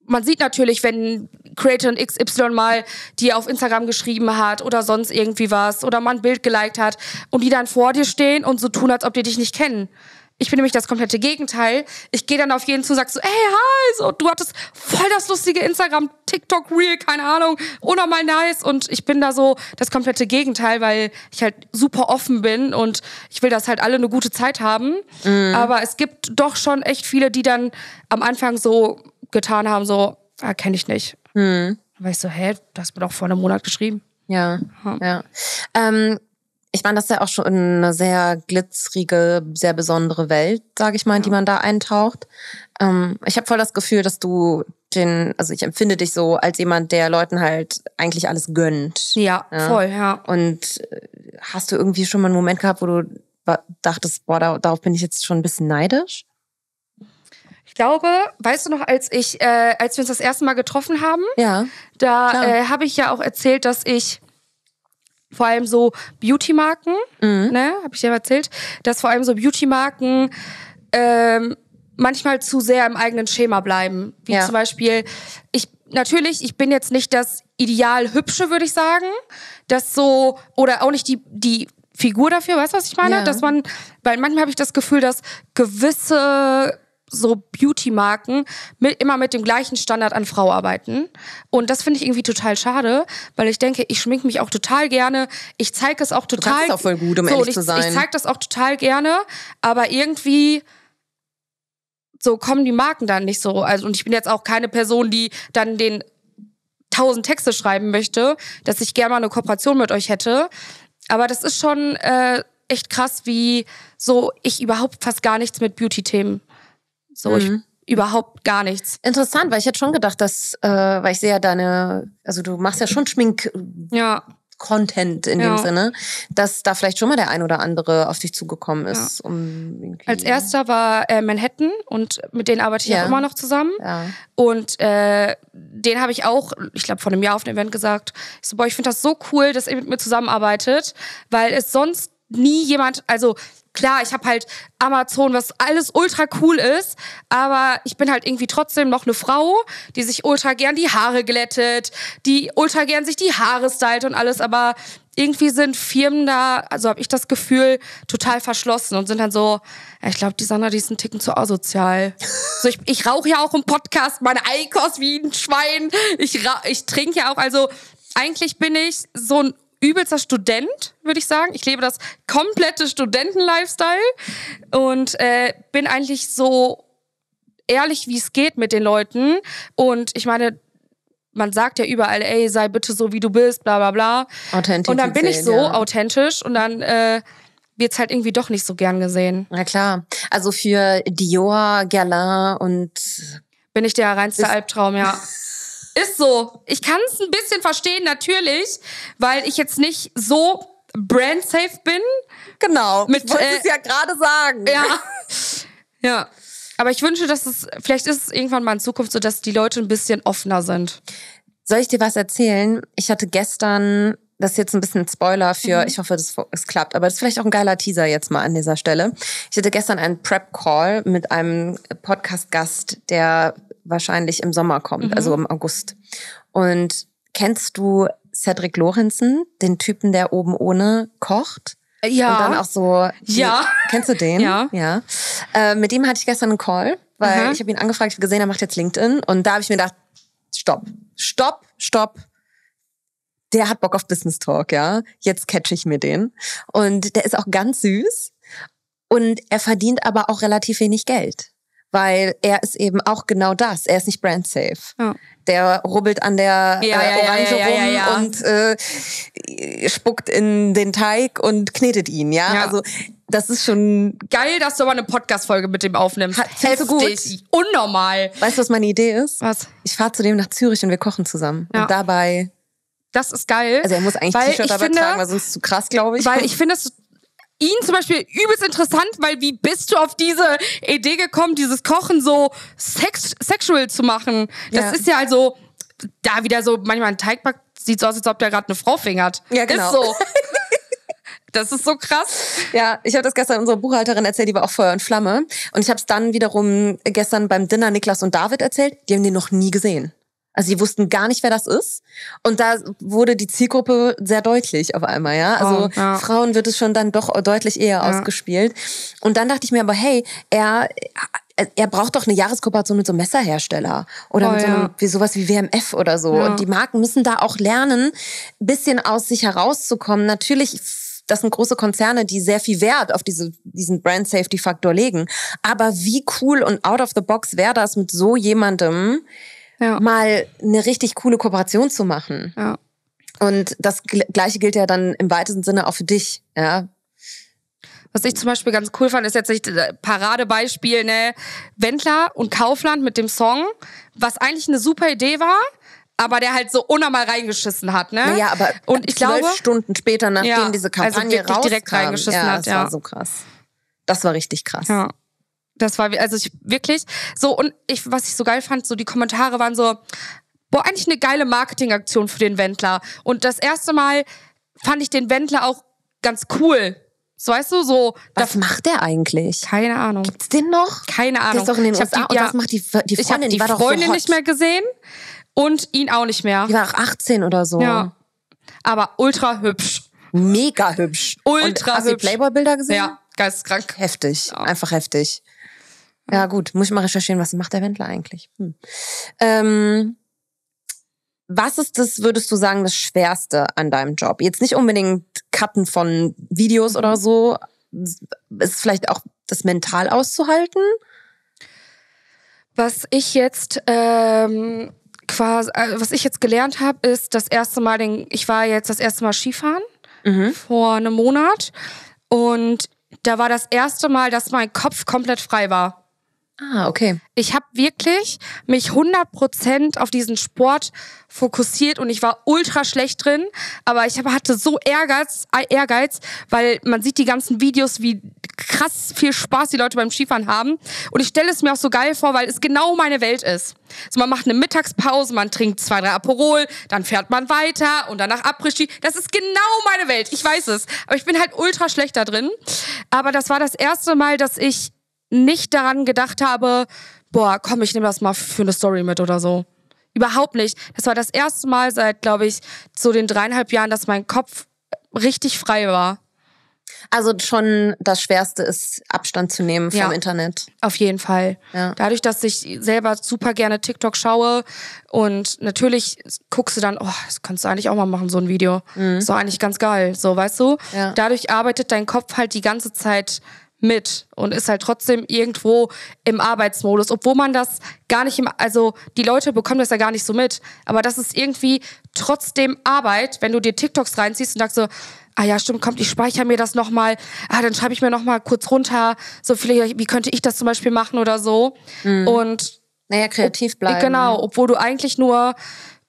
man sieht natürlich, wenn Creator XY mal dir auf Instagram geschrieben hat oder sonst irgendwie was oder mal ein Bild geliked hat und die dann vor dir stehen und so tun, als ob die dich nicht kennen. Ich bin nämlich das komplette Gegenteil. Ich gehe dann auf jeden zu, sag so, hey, hi, so, du hattest voll das lustige Instagram, TikTok Reel, keine Ahnung, unnormal nice. Und ich bin da so das komplette Gegenteil, weil ich halt super offen bin und ich will, dass halt alle eine gute Zeit haben. Mhm. Aber es gibt doch schon echt viele, die dann am Anfang so getan haben, so, ah, kenne ich nicht. Mhm. War ich so, hä, du hast mir doch vor einem Monat geschrieben. Ja, ja. ja. Ähm, ich meine, das ist ja auch schon eine sehr glitzerige, sehr besondere Welt, sage ich mal, in die man da eintaucht. Ähm, ich habe voll das Gefühl, dass du den, also ich empfinde dich so als jemand, der Leuten halt eigentlich alles gönnt. Ja, ja? voll, ja. Und äh, hast du irgendwie schon mal einen Moment gehabt, wo du dachtest, boah, darauf bin ich jetzt schon ein bisschen neidisch? Ich glaube, weißt du noch, als ich, äh, als wir uns das erste Mal getroffen haben, ja, da äh, habe ich ja auch erzählt, dass ich vor allem so Beauty-Marken, mhm. ne, habe ich dir erzählt, dass vor allem so Beauty-Marken ähm, manchmal zu sehr im eigenen Schema bleiben. Wie ja. zum Beispiel, ich natürlich, ich bin jetzt nicht das ideal hübsche, würde ich sagen, das so oder auch nicht die die Figur dafür, weißt du, was ich meine? Ja. Dass man, weil manchmal habe ich das Gefühl, dass gewisse so Beauty-Marken mit, immer mit dem gleichen Standard an Frau arbeiten. Und das finde ich irgendwie total schade, weil ich denke, ich schminke mich auch total gerne. Ich zeige es auch total. Du kannst auch voll gut, um so, ehrlich ich, zu sein. Ich zeige das auch total gerne, aber irgendwie so kommen die Marken dann nicht so. Also, und ich bin jetzt auch keine Person, die dann den tausend Texte schreiben möchte, dass ich gerne mal eine Kooperation mit euch hätte. Aber das ist schon äh, echt krass, wie so ich überhaupt fast gar nichts mit Beauty-Themen so, mhm. ich, überhaupt gar nichts. Interessant, weil ich hätte schon gedacht, dass, äh, weil ich sehe ja deine, also du machst ja schon Schmink. Ja. Content in ja. dem Sinne, dass da vielleicht schon mal der ein oder andere auf dich zugekommen ist. Ja. Um Als erster war äh, Manhattan und mit denen arbeite ich ja. auch immer noch zusammen. Ja. Und äh, den habe ich auch, ich glaube, vor einem Jahr auf einem Event gesagt, ich so, boah, ich finde das so cool, dass ihr mit mir zusammenarbeitet, weil es sonst nie jemand, also klar, ich habe halt Amazon, was alles ultra cool ist, aber ich bin halt irgendwie trotzdem noch eine Frau, die sich ultra gern die Haare glättet, die ultra gern sich die Haare stylt und alles, aber irgendwie sind Firmen da, also habe ich das Gefühl, total verschlossen und sind dann so, ich glaube, die Sandra, die ist ein Ticken zu asozial. so, ich, ich rauche ja auch im Podcast meine Eikos wie ein Schwein. Ich, ich trinke ja auch, also eigentlich bin ich so ein übelster Student, würde ich sagen. Ich lebe das komplette Studenten-Lifestyle und äh, bin eigentlich so ehrlich, wie es geht mit den Leuten. Und ich meine, man sagt ja überall, ey, sei bitte so, wie du bist, bla bla bla. Authentisch. Und dann bin ich so ja. authentisch und dann äh, wird es halt irgendwie doch nicht so gern gesehen. Na klar. Also für Dior, Guerlain und... Bin ich der reinste Albtraum, ja. Ist so. Ich kann es ein bisschen verstehen, natürlich, weil ich jetzt nicht so brand-safe bin. Genau. Mit, ich wollte äh, es ja gerade sagen. Ja. ja. Aber ich wünsche, dass es, vielleicht ist es irgendwann mal in Zukunft so, dass die Leute ein bisschen offener sind. Soll ich dir was erzählen? Ich hatte gestern, das ist jetzt ein bisschen ein Spoiler für, mhm. ich hoffe, das, es klappt, aber das ist vielleicht auch ein geiler Teaser jetzt mal an dieser Stelle. Ich hatte gestern einen Prep-Call mit einem Podcast-Gast, der wahrscheinlich im Sommer kommt, mhm. also im August. Und kennst du Cedric Lorenzen, den Typen, der oben ohne kocht? Ja. Und dann auch so. Ja. Kennst du den? Ja. Ja. Äh, mit dem hatte ich gestern einen Call, weil Aha. ich habe ihn angefragt, ich habe gesehen, er macht jetzt LinkedIn. Und da habe ich mir gedacht, stopp, stopp, stopp. Der hat Bock auf Business Talk, ja. Jetzt catch ich mir den. Und der ist auch ganz süß. Und er verdient aber auch relativ wenig Geld weil er ist eben auch genau das. Er ist nicht brand safe. Ja. Der rubbelt an der ja, äh, Orange ja, rum und äh, spuckt in den Teig und knetet ihn. Ja, also das ist schon geil, dass du aber eine Podcast-Folge mit dem aufnimmst. Heftig, gut. unnormal. Weißt du, was meine Idee ist? Was? Ich fahre zu dem nach Zürich und wir kochen zusammen. Und dabei das ist geil. Also er muss eigentlich T-Shirt dabei finde, tragen, weil sonst ist es zu krass, glaube ich. Weil ich finde es ihn zum Beispiel übelst interessant, weil wie bist du auf diese Idee gekommen, dieses Kochen so sex sexual zu machen? Das Ja. ist ja also da wieder so manchmal ein Teigback sieht so aus, als ob der gerade eine Frau fingert. Ja, genau. Ist so. Das ist so krass. Ja, ich habe das gestern unserer Buchhalterin erzählt, die war auch Feuer und Flamme. Und ich habe es dann wiederum gestern beim Dinner Niklas und David erzählt. Die haben den noch nie gesehen. Also die wussten gar nicht, wer das ist. Und da wurde die Zielgruppe sehr deutlich auf einmal, ja. Also Oh, ja. Frauen wird es schon dann doch deutlich eher ausgespielt. Und dann dachte ich mir aber, hey, er, er braucht doch eine Jahreskooperation mit so einem Messerhersteller oder Oh, mit so ja. einem, wie sowas wie WMF oder so. Ja. Und die Marken müssen da auch lernen, ein bisschen aus sich herauszukommen. Natürlich das sind große Konzerne, die sehr viel Wert auf diese, diesen Brand Safety Faktor legen. Aber wie cool und out of the box wäre das mit so jemandem Ja. mal eine richtig coole Kooperation zu machen. Ja. Und das Gl- Gleiche gilt ja dann im weitesten Sinne auch für dich. Ja, Was ich zum Beispiel ganz cool fand, ist jetzt nicht äh, Paradebeispiel, ne? Wendler und Kaufland mit dem Song, was eigentlich eine super Idee war, aber der halt so unnormal reingeschissen hat, ne? Naja, aber und ich zwölf glaube, Stunden später, nachdem Ja, diese also Kampagne direkt rauskam, reingeschissen ja, hat, das ja. war so krass. Das war richtig krass. Ja. Das war, also ich wirklich so und ich, was ich so geil fand, so die Kommentare waren so, boah, eigentlich eine geile Marketingaktion für den Wendler. Und das erste Mal fand ich den Wendler auch ganz cool. So weißt du, so, Was macht der eigentlich? keine Ahnung. Gibt's den noch? Keine Der Ahnung. ist doch in den Ich USA. die, und was macht die, die ich habe Freundin? die war doch so Freundin hot. nicht mehr gesehen und ihn auch nicht mehr. Die war auch 18 oder so. Ja. Aber ultra hübsch. Mega hübsch. Ultra und hast du die hübsch. Playboy-Bilder gesehen? Ja, geisteskrank. Heftig. Einfach heftig. Ja, gut. Muss ich mal recherchieren, was macht der Wendler eigentlich? Hm. Ähm, was ist das, würdest du sagen, das Schwerste an deinem Job? Jetzt nicht unbedingt Cutten von Videos oder so. Ist vielleicht auch das mental auszuhalten? Was ich jetzt ähm, quasi, äh, was ich jetzt gelernt habe, ist das erste Mal, den, ich war jetzt das erste Mal Skifahren vor einem Monat und da war das erste Mal, dass mein Kopf komplett frei war. Ah, okay. Ich habe wirklich mich 100% auf diesen Sport fokussiert und ich war ultra schlecht drin, aber ich hab, hatte so Ehrgeiz, äh, Ehrgeiz, weil man sieht die ganzen Videos, wie krass viel Spaß die Leute beim Skifahren haben und ich stelle es mir auch so geil vor, weil es genau meine Welt ist. So man macht eine Mittagspause, man trinkt zwei, drei Aperol, dann fährt man weiter und danach Après-Ski. Das ist genau meine Welt, ich weiß es, aber ich bin halt ultra schlecht da drin. Aber das war das erste Mal, dass ich nicht daran gedacht habe, boah, komm, ich nehme das mal für eine Story mit oder so. Überhaupt nicht. Das war das erste Mal seit, glaube ich, so den dreieinhalb Jahren, dass mein Kopf richtig frei war. Also schon das Schwerste ist, Abstand zu nehmen vom Ja. Internet. Auf jeden Fall. Ja. Dadurch, dass ich selber super gerne TikTok schaue und natürlich guckst du dann, oh, das kannst du eigentlich auch mal machen, so ein Video. Ist doch eigentlich ganz geil, so, weißt du? Ja. Dadurch arbeitet dein Kopf halt die ganze Zeit mit und ist halt trotzdem irgendwo im Arbeitsmodus, obwohl man das gar nicht im, also die Leute bekommen das ja gar nicht so mit, aber das ist irgendwie trotzdem Arbeit, wenn du dir TikToks reinziehst und sagst so, ah ja, stimmt, kommt, ich speichere mir das nochmal, ah, dann schreibe ich mir nochmal kurz runter, so vielleicht, wie könnte ich das zum Beispiel machen oder so. Und Naja, kreativ bleiben. genau, obwohl du eigentlich nur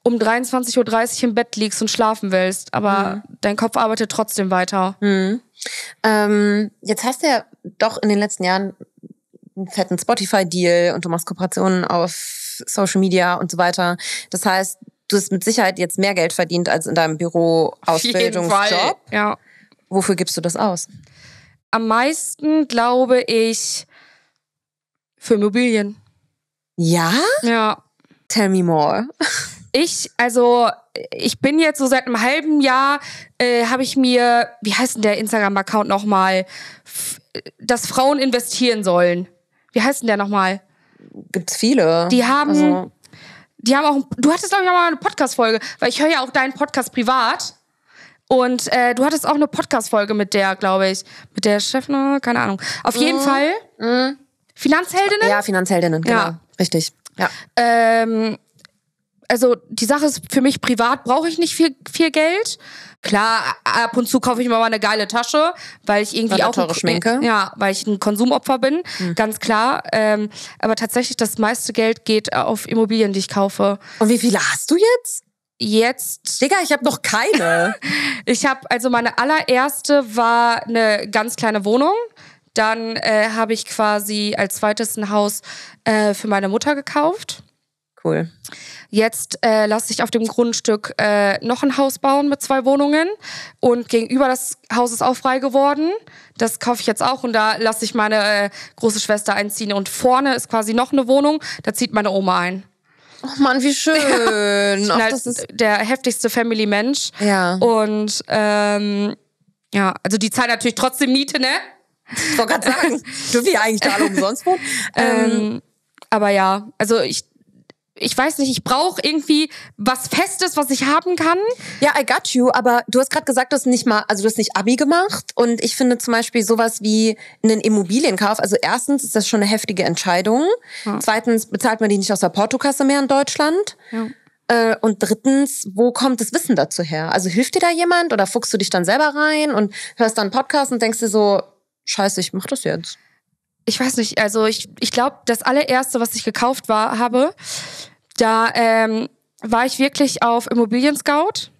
um 23.30 Uhr im Bett liegst und schlafen willst, aber dein Kopf arbeitet trotzdem weiter. Ähm, jetzt hast du ja doch in den letzten Jahren einen fetten Spotify-Deal und du machst Kooperationen auf Social Media und so weiter. Das heißt, du hast mit Sicherheit jetzt mehr Geld verdient als in deinem Büro. Ausbildungsjob. Ja. Wofür gibst du das aus? Am meisten glaube ich für Immobilien. Ja? Ja. Tell me more. Ich, also, ich bin jetzt so seit einem halben Jahr, äh, habe ich mir, wie heißt denn der Instagram-Account nochmal, dass Frauen investieren sollen. Wie heißt denn der nochmal? Gibt's viele. Die haben, Also, die haben auch, du hattest glaube ich auch mal eine Podcast-Folge, weil ich höre ja auch deinen Podcast privat. Und äh, du hattest auch eine Podcast-Folge mit der, glaube ich. Mit der Chefin, keine Ahnung. Auf jeden Fall. Finanzheldinnen? ja, Finanzheldinnen, genau. Ja. Richtig. Ja. Ähm, also die Sache ist, für mich privat brauche ich nicht viel, viel Geld. Klar, ab und zu kaufe ich mir mal eine geile Tasche, weil ich irgendwie Oder auch teure ein, Schminke. ja, weil ich ein Konsumopfer bin, ganz klar. Ähm, aber tatsächlich das meiste Geld geht auf Immobilien, die ich kaufe. Und wie viele hast du jetzt? jetzt. Digga, ich habe noch keine. ich habe, also meine allererste war eine ganz kleine Wohnung. Dann äh, habe ich quasi als zweites ein Haus äh, für meine Mutter gekauft. Cool. Jetzt äh, lasse ich auf dem Grundstück äh, noch ein Haus bauen mit zwei Wohnungen. Und gegenüber das Haus ist auch frei geworden. Das kaufe ich jetzt auch und da lasse ich meine äh, große Schwester einziehen. Und vorne ist quasi noch eine Wohnung, da zieht meine Oma ein. Oh Mann, wie schön. Ich bin Ach, halt das ist, der heftigste Family-Mensch. ja. Und ähm, ja, also die zahlen natürlich trotzdem Miete, ne? Ich wollte gerade sagen, dürfen wir eigentlich da alle umsonst wohnen? Ähm, Ähm, aber ja, also ich, ich weiß nicht, ich brauche irgendwie was Festes, was ich haben kann. ja, I got you, aber du hast gerade gesagt, du hast nicht mal, also du hast nicht Abi gemacht und ich finde zum Beispiel sowas wie einen Immobilienkauf, also erstens ist das schon eine heftige Entscheidung, zweitens bezahlt man die nicht aus der Portokasse mehr in Deutschland Ja. äh, und drittens, wo kommt das Wissen dazu her? Also hilft dir da jemand oder fuchst du dich dann selber rein und hörst dann einen Podcast und denkst dir so, scheiße, ich mach das jetzt. Ich weiß nicht, also ich, ich glaube, das allererste, was ich gekauft war, habe, da ähm, war ich wirklich auf Immobilien Scout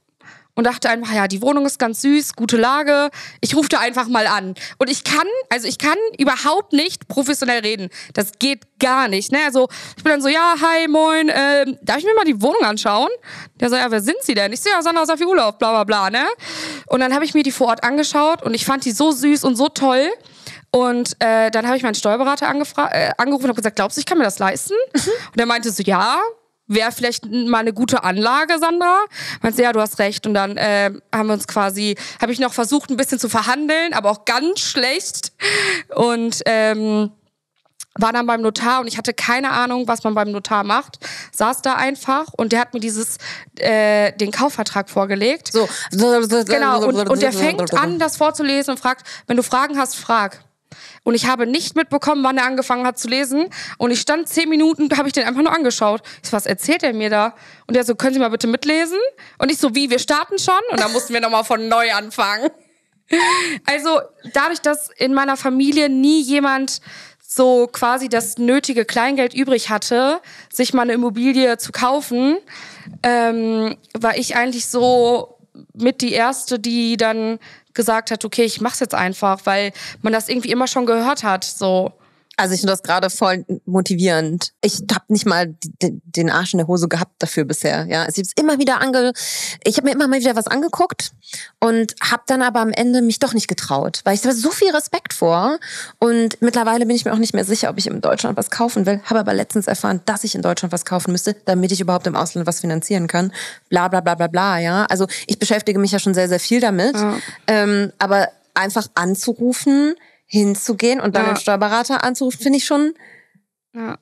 und dachte einfach, ja, die Wohnung ist ganz süß, gute Lage. Ich rufe da einfach mal an. Und ich kann, also ich kann überhaupt nicht professionell reden. Das geht gar nicht. Ne? Also ich bin dann so, ja, hi, moin, ähm, darf ich mir mal die Wohnung anschauen? Der so, ja, wer sind Sie denn? Ich so, ja, Sandra Safi Urlaub, bla bla bla, ne? Und dann habe ich mir die vor Ort angeschaut und ich fand die so süß und so toll. Und äh, dann habe ich meinen Steuerberater äh, angerufen und habe gesagt, glaubst du, ich kann mir das leisten? Und er meinte so, ja, wäre vielleicht mal eine gute Anlage, Sandra. Meinte, ja, du hast recht. Und dann äh, haben wir uns quasi, habe ich noch versucht, ein bisschen zu verhandeln, aber auch ganz schlecht. Und ähm, war dann beim Notar und ich hatte keine Ahnung, was man beim Notar macht. Saß da einfach und der hat mir dieses äh, den Kaufvertrag vorgelegt. So. Genau, und, und der fängt an, das vorzulesen und fragt, wenn du Fragen hast, frag. Und ich habe nicht mitbekommen, wann er angefangen hat zu lesen. Und ich stand zehn Minuten, habe ich den einfach nur angeschaut. Ich so, was erzählt er mir da? Und er so, können Sie mal bitte mitlesen? Und ich so, wie, wir starten schon? Und dann mussten wir nochmal von neu anfangen. Also dadurch, dass in meiner Familie nie jemand so quasi das nötige Kleingeld übrig hatte, sich mal eine Immobilie zu kaufen, ähm, war ich eigentlich so mit die erste, die dann gesagt hat, okay, ich mach's jetzt einfach, weil man das irgendwie immer schon gehört hat, so. Also ich finde das gerade voll motivierend. Ich habe nicht mal den Arsch in der Hose gehabt dafür bisher. Ja, ich habe immer wieder ange, ich habe mir immer mal wieder was angeguckt und habe dann aber am Ende mich doch nicht getraut, weil ich da so viel Respekt vor und mittlerweile bin ich mir auch nicht mehr sicher, ob ich in Deutschland was kaufen will. Habe aber letztens erfahren, dass ich in Deutschland was kaufen müsste, damit ich überhaupt im Ausland was finanzieren kann. Bla bla bla bla bla. Ja, also ich beschäftige mich ja schon sehr sehr viel damit, ähm, aber einfach anzurufen hinzugehen und dann Ja. den Steuerberater anzurufen, finde ich schon. Ja.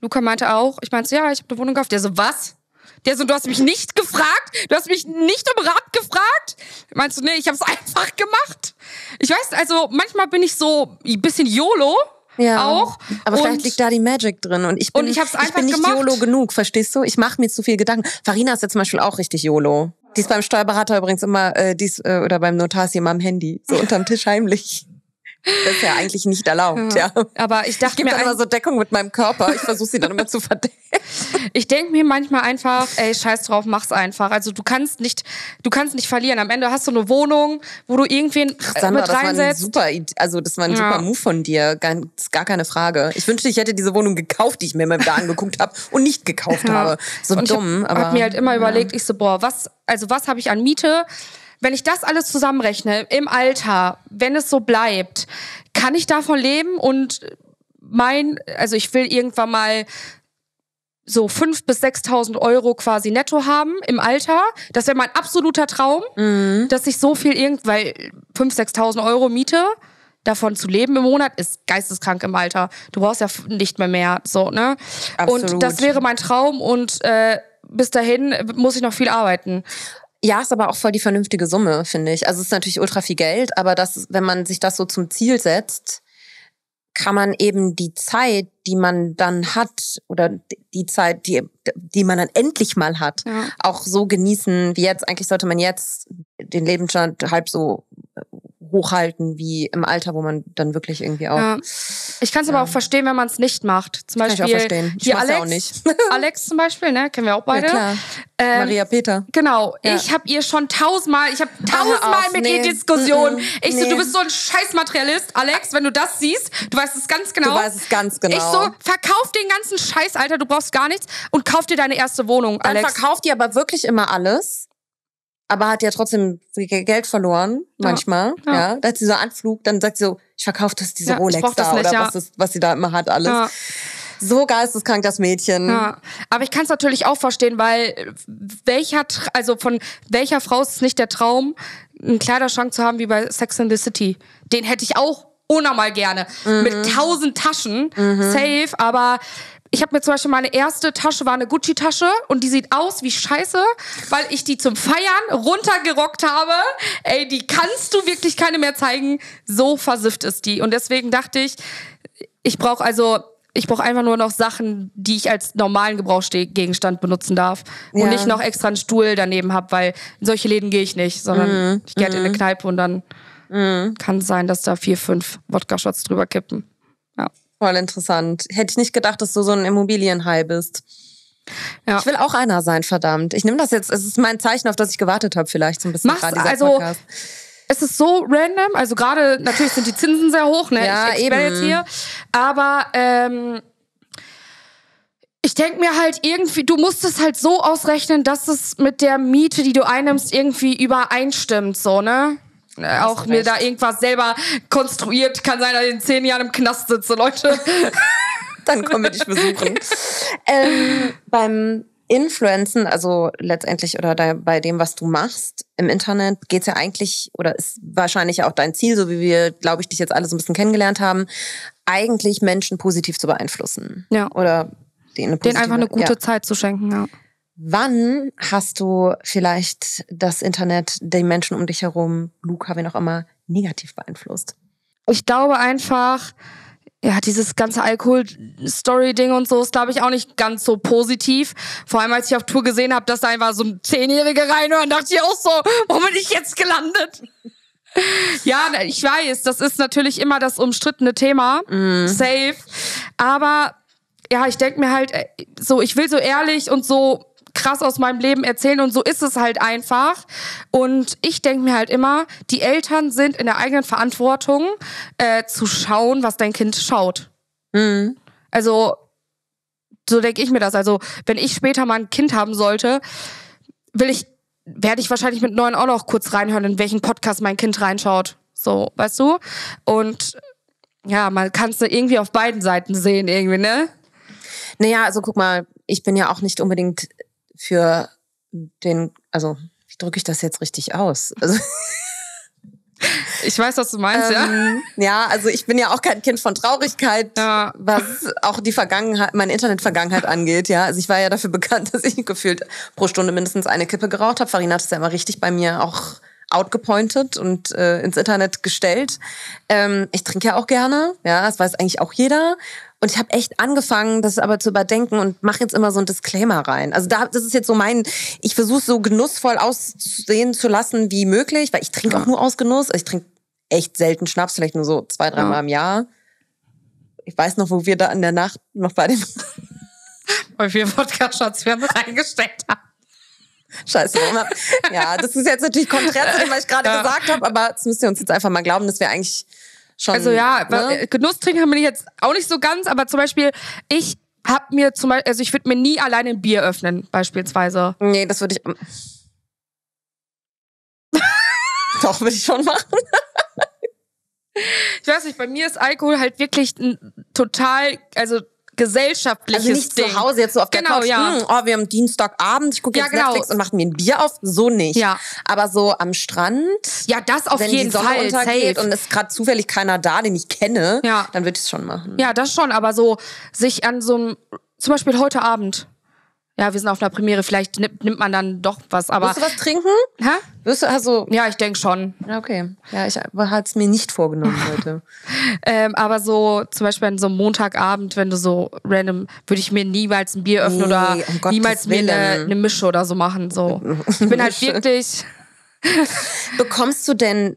Luca meinte auch, ich meinte ja, ich habe eine Wohnung gekauft. Der so, was? Der so, du hast mich nicht gefragt? Du hast mich nicht um Rat gefragt? Meinst du, nee, ich habe es einfach gemacht. Ich weiß, also manchmal bin ich so ein bisschen YOLO auch. Aber und vielleicht liegt da die Magic drin und ich bin, Und ich hab's einfach bin nicht gemacht. YOLO genug, verstehst du? Ich mache mir zu viel Gedanken. Farina ist ja zum Beispiel auch richtig YOLO. Die ist beim Steuerberater übrigens immer, äh, die ist, äh, oder beim Notar ist sie immer am Handy, so unterm Tisch heimlich. Das ist ja eigentlich nicht erlaubt, ja. Aber ich dachte Ich gebe mir, dann immer so Deckung mit meinem Körper. Ich versuche sie dann immer zu verdecken. ich denke mir manchmal einfach, ey, scheiß drauf, mach's einfach. Also du kannst nicht, du kannst nicht verlieren. Am Ende hast du eine Wohnung, wo du irgendwen äh, Sandra, mit das war ein reinsetzt. super, also das war ein Ja. super Move von dir, ganz, gar keine Frage. Ich wünschte, ich hätte diese Wohnung gekauft, die ich mir mal wieder angeguckt habe und nicht gekauft habe. So und dumm, ich aber habe mir halt immer überlegt, ich so, boah, was, also was habe ich an Miete? Wenn ich das alles zusammenrechne im Alter, wenn es so bleibt, kann ich davon leben und mein, also ich will irgendwann mal so 5.000 bis 6.000 Euro quasi netto haben im Alter. Das wäre mein absoluter Traum, Mhm. dass ich so viel irgend, weil 5.000, 6.000 Euro Miete, davon zu leben im Monat, ist geisteskrank im Alter. Du brauchst ja nicht mehr mehr, so, ne? Absolut. Und das wäre mein Traum und äh, bis dahin muss ich noch viel arbeiten. Ja, ist aber auch voll die vernünftige Summe, finde ich. Also es ist natürlich ultra viel Geld, aber das, wenn man sich das so zum Ziel setzt, kann man eben die Zeit, die man dann hat, oder die Zeit, die, die man dann endlich mal hat, Ja. auch so genießen wie jetzt. Eigentlich sollte man jetzt den Lebensstand halb so hochhalten wie im Alter, wo man dann wirklich irgendwie auch Ja. Ich kann es aber auch verstehen, wenn man es nicht macht. Zum Kann ich Beispiel auch verstehen. Ich hier mach's ja Alex, auch nicht. Alex zum Beispiel, ne, kennen wir auch beide. Ja, klar. Ähm, Maria Peter. Genau, ich habe ihr schon tausendmal, ich habe tausendmal mit nee. ihr Diskussionen. Mm, Ich so, nee. du bist so ein scheiß Materialist, Alex, wenn du das siehst, du weißt es ganz genau. Du weißt es ganz genau. Ich so, verkauf den ganzen Scheiß, Alter, du brauchst gar nichts und kauf dir deine erste Wohnung, Dann Alex. verkauft die aber wirklich immer alles, aber hat ja trotzdem Ge- Geld verloren, manchmal. Ja. Ja. Da hat sie so einen Anflug, dann sagt sie so, ich verkaufe das, diese Ja, Rolex da nicht, oder ja. was, das, was sie da immer hat, alles. Ja. So geisteskrank, das Mädchen. Ja, aber ich kann es natürlich auch verstehen, weil äh, welcher, also von welcher Frau ist es nicht der Traum, einen Kleiderschrank zu haben wie bei Sex in the City? Den hätte ich auch unnormal gerne. Mit tausend Taschen, safe, aber ich habe mir zum Beispiel meine erste Tasche war eine Gucci-Tasche und die sieht aus wie Scheiße, weil ich die zum Feiern runtergerockt habe. Ey, die kannst du wirklich keine mehr zeigen. So versifft ist die. Und deswegen dachte ich, ich brauche also, ich brauche einfach nur noch Sachen, die ich als normalen Gebrauchsgegenstand benutzen darf. Und Ja. nicht noch extra einen Stuhl daneben habe, weil in solche Läden gehe ich nicht, sondern ich gehe halt in eine Kneipe und dann kann es sein, dass da vier, fünf Wodka-Shots drüber kippen. Voll interessant. Hätte ich nicht gedacht, dass du so ein Immobilienhai bist. Ja. Ich will auch einer sein, verdammt. Ich nehme das jetzt, es ist mein Zeichen, auf das ich gewartet habe, vielleicht so ein bisschen Mach's, gerade also, Podcast. Es ist so random, also gerade natürlich sind die Zinsen sehr hoch, ne? Ja, ich eben. jetzt hier. Aber ähm, ich denk mir halt irgendwie, du musst es halt so ausrechnen, dass es mit der Miete, die du einnimmst, irgendwie übereinstimmt, so, ne? Äh, Auch mir da irgendwas selber konstruiert, kann sein, dass ich in zehn Jahren im Knast sitze, Leute. Dann kommen wir dich besuchen. ähm, beim Influenzen, also letztendlich oder da, bei dem, was du machst im Internet, geht's ja eigentlich, oder ist wahrscheinlich auch dein Ziel, so wie wir, glaube ich, dich jetzt alle so ein bisschen kennengelernt haben, eigentlich Menschen positiv zu beeinflussen. Ja. Oder denen, eine Den einfach eine positive- gute ja. Zeit zu schenken, ja. Wann hast du vielleicht das Internet, die Menschen um dich herum, Luca, wen auch immer, negativ beeinflusst? ich glaube einfach, ja, dieses ganze Alkohol-Story-Ding und so ist, glaube ich, auch nicht ganz so positiv. Vor allem, als ich auf Tour gesehen habe, dass da einfach so ein Zehnjährige reinhören, dachte ich auch so, wo bin ich jetzt gelandet? Ja, ich weiß, das ist natürlich immer das umstrittene Thema. Safe. Aber ja, ich denke mir halt, äh, so, ich will so ehrlich und so krass aus meinem Leben erzählen und so ist es halt einfach. Und ich denke mir halt immer, die Eltern sind in der eigenen Verantwortung, äh, zu schauen, was dein Kind schaut. Also, so denke ich mir das. Also, wenn ich später mal ein Kind haben sollte, will ich, werde ich wahrscheinlich mit neun auch noch kurz reinhören, in welchen Podcast mein Kind reinschaut. So, weißt du? Und ja, man kann es irgendwie auf beiden Seiten sehen, irgendwie, ne? Naja, also guck mal, ich bin ja auch nicht unbedingt für den, also wie drücke ich das jetzt richtig aus? Also, Ich weiß, was du meinst, ja. ähm, ja, also ich bin ja auch kein Kind von Traurigkeit, Ja. was auch die Vergangenheit, meine Internet-Vergangenheit angeht, ja. Also ich war ja dafür bekannt, dass ich gefühlt pro Stunde mindestens eine Kippe geraucht habe. Farina hat es ja immer richtig bei mir auch outgepointet und äh, ins Internet gestellt. Ähm, ich trinke ja auch gerne, ja, das weiß eigentlich auch jeder. Und ich habe echt angefangen, das aber zu überdenken und mache jetzt immer so ein Disclaimer rein. Also da, das ist jetzt so mein, ich versuche so genussvoll aussehen zu lassen wie möglich, weil ich trinke auch nur aus Genuss. Also ich trinke echt selten Schnaps, vielleicht nur so zwei, dreimal Ja. im Jahr. Ich weiß noch, wo wir da in der Nacht noch bei den Weil wir Podcast-Shots wir reingesteckt haben. Scheiße. Ja, das ist jetzt natürlich konträr zu dem, was ich gerade Ja. gesagt habe, aber das müsst ihr uns jetzt einfach mal glauben, dass wir eigentlich schon. Also ja, ne? ne? Genusstrinker bin ich jetzt auch nicht so ganz, aber zum Beispiel, ich hab mir zum Beispiel, also ich würde mir nie alleine ein Bier öffnen, beispielsweise. Nee, das würde ich. Doch, würde ich schon machen. Ich weiß nicht, bei mir ist Alkohol halt wirklich total, also gesellschaftliches Also nicht Ding. zu Hause jetzt so auf der Genau, Couch. ja. Hm, oh, wir haben Dienstagabend, ich gucke Ja, jetzt genau. Netflix und mache mir ein Bier auf. So nicht. Ja. Aber so am Strand, Ja, das auf wenn jeden die Sonne Fall. untergeht safe. und es ist gerade zufällig keiner da, den ich kenne, Ja. dann würde ich es schon machen. Ja, das schon, aber so sich an so einem, zum Beispiel heute Abend. Ja, wir sind auf einer Premiere, vielleicht nimmt, nimmt man dann doch was, aber. Willst du was trinken? Hä? Wirst du also. Ja, ich denk schon. Ja, okay. Ja, ich hatte es mir nicht vorgenommen heute. Ähm, aber so zum Beispiel an so einem Montagabend, wenn du so random, würde ich mir niemals ein Bier öffnen Nee, oder um niemals mir eine, Willen. eine Mische oder so machen. So. Ich bin halt wirklich. Bekommst du denn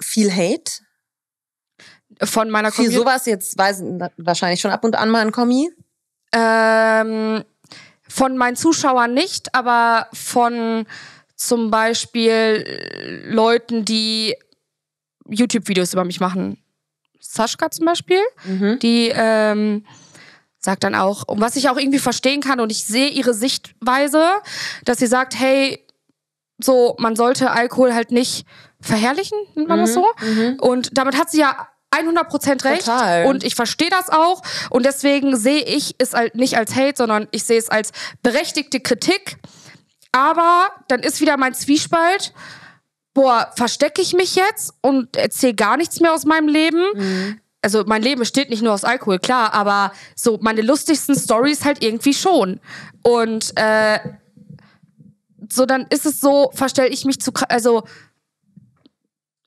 viel Hate? von meiner Community. sowas jetzt weiß wahrscheinlich schon ab und an mal ein Kommi. Ähm, von meinen Zuschauern nicht, aber von zum Beispiel äh, Leuten, die YouTube-Videos über mich machen. Sascha zum Beispiel, die ähm, sagt dann auch, und was ich auch irgendwie verstehen kann und ich sehe ihre Sichtweise, dass sie sagt, hey, so, man sollte Alkohol halt nicht verherrlichen, nennt man das so. Und damit hat sie ja 100% recht. Total. Und ich verstehe das auch. Und deswegen sehe ich es halt nicht als Hate, sondern ich sehe es als berechtigte Kritik. Aber dann ist wieder mein Zwiespalt. Boah, verstecke ich mich jetzt und erzähle gar nichts mehr aus meinem Leben? Also mein Leben besteht nicht nur aus Alkohol, klar, aber so meine lustigsten Stories halt irgendwie schon. Und äh, so dann ist es so, verstelle ich mich zu, also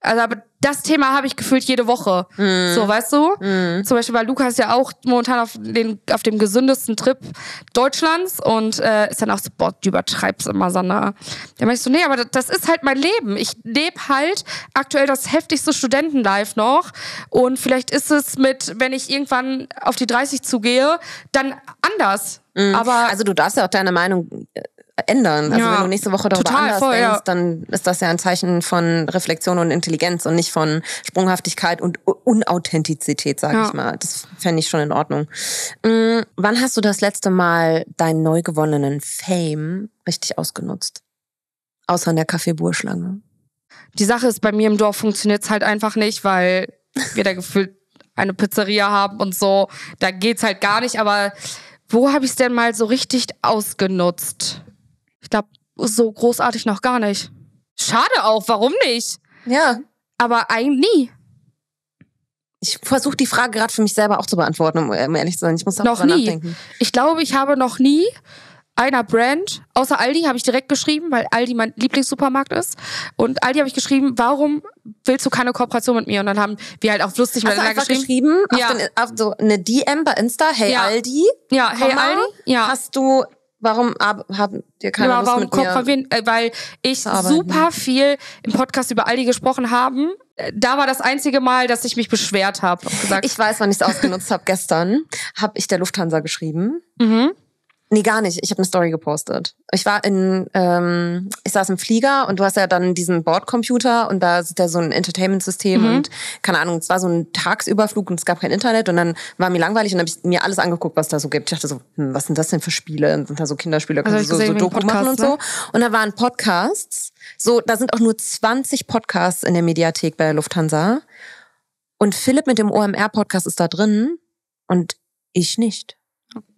also aber das Thema habe ich gefühlt jede Woche. So, weißt du? Zum Beispiel, weil Lukas ja auch momentan auf, den, auf dem gesündesten Trip Deutschlands und äh, ist dann auch so, boah, du übertreibst immer, Sander. Da meinte ich so, nee, aber das, ist halt mein Leben. Ich lebe halt aktuell das heftigste Studentenlife noch und vielleicht ist es mit, wenn ich irgendwann auf die 30 zugehe, dann anders. Aber Also du darfst ja auch deine Meinung äh, ändern. Also Ja, wenn du nächste Woche darüber total, anders voll, denkst, ja. dann ist das ja ein Zeichen von Reflexion und Intelligenz und nicht von Sprunghaftigkeit und Unauthentizität, sag Ja. ich mal. Das fände ich schon in Ordnung. Mm, wann hast du das letzte Mal deinen neu gewonnenen Fame richtig ausgenutzt? Außer in der Kaffeeburschlange. Die Sache ist, bei mir im Dorf funktioniert's halt einfach nicht, weil wir da gefühlt eine Pizzeria haben und so. Da geht's halt gar nicht. Aber wo habe ich's denn mal so richtig ausgenutzt? Ich glaube, so großartig noch gar nicht. Schade auch, warum nicht? Ja. Aber eigentlich nie. Ich versuche die Frage gerade für mich selber auch zu beantworten, um ehrlich zu sein. Ich muss Noch nie. nachdenken. Ich glaube, ich habe noch nie einer Brand, außer Aldi, habe ich direkt geschrieben, weil Aldi mein Lieblingssupermarkt ist. Und Aldi habe ich geschrieben, warum willst du keine Kooperation mit mir? Und dann haben wir halt auch lustig du miteinander einfach geschrieben, Ja. auf, den, auf so eine DM bei Insta, hey Ja. Aldi, Ja, hey Komma, Aldi, ja. hast du, warum ab, haben dir keine Ja, Lust warum mit mir? kooperieren? Äh, weil ich super viel im Podcast über Aldi gesprochen haben. Äh, Da war das einzige Mal, dass ich mich beschwert habe. Ich weiß, wann ich es ausgenutzt habe. Gestern habe ich der Lufthansa geschrieben. mhm. Nee, gar nicht. Ich habe eine Story gepostet. Ich war in, ähm, ich saß im Flieger und du hast ja dann diesen Bordcomputer und da ist ja so ein Entertainment-System Mhm. und keine Ahnung, es war so ein Tagsüberflug und es gab kein Internet und dann war mir langweilig und habe ich mir alles angeguckt, was da so gibt. Ich dachte so, hm, was sind das denn für Spiele? Und sind da so Kinderspiele, Also kannst du so, so gesehen, wegen Doku machen und Podcasts, so. Und da waren Podcasts. So, da sind auch nur 20 Podcasts in der Mediathek bei der Lufthansa. Und Philipp mit dem OMR-Podcast ist da drin und ich nicht.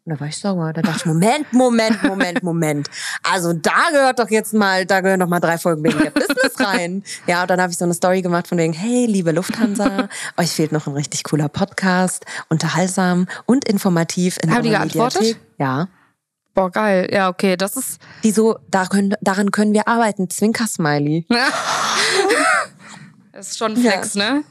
Und da war ich sauer. Da dachte ich, Moment, Moment, Moment, Moment. Also da gehört doch jetzt mal, da gehören doch mal drei Folgen Baby Get Business rein. Ja, und dann habe ich so eine Story gemacht von wegen, hey, liebe Lufthansa, euch fehlt noch ein richtig cooler Podcast, unterhaltsam und informativ in Haben die geantwortet? Mediathek. Ja. Boah, geil. Ja, okay, das ist. Die so, da können, daran können wir arbeiten. Zwinker-Smiley. Das ist schon ein Flex, ne?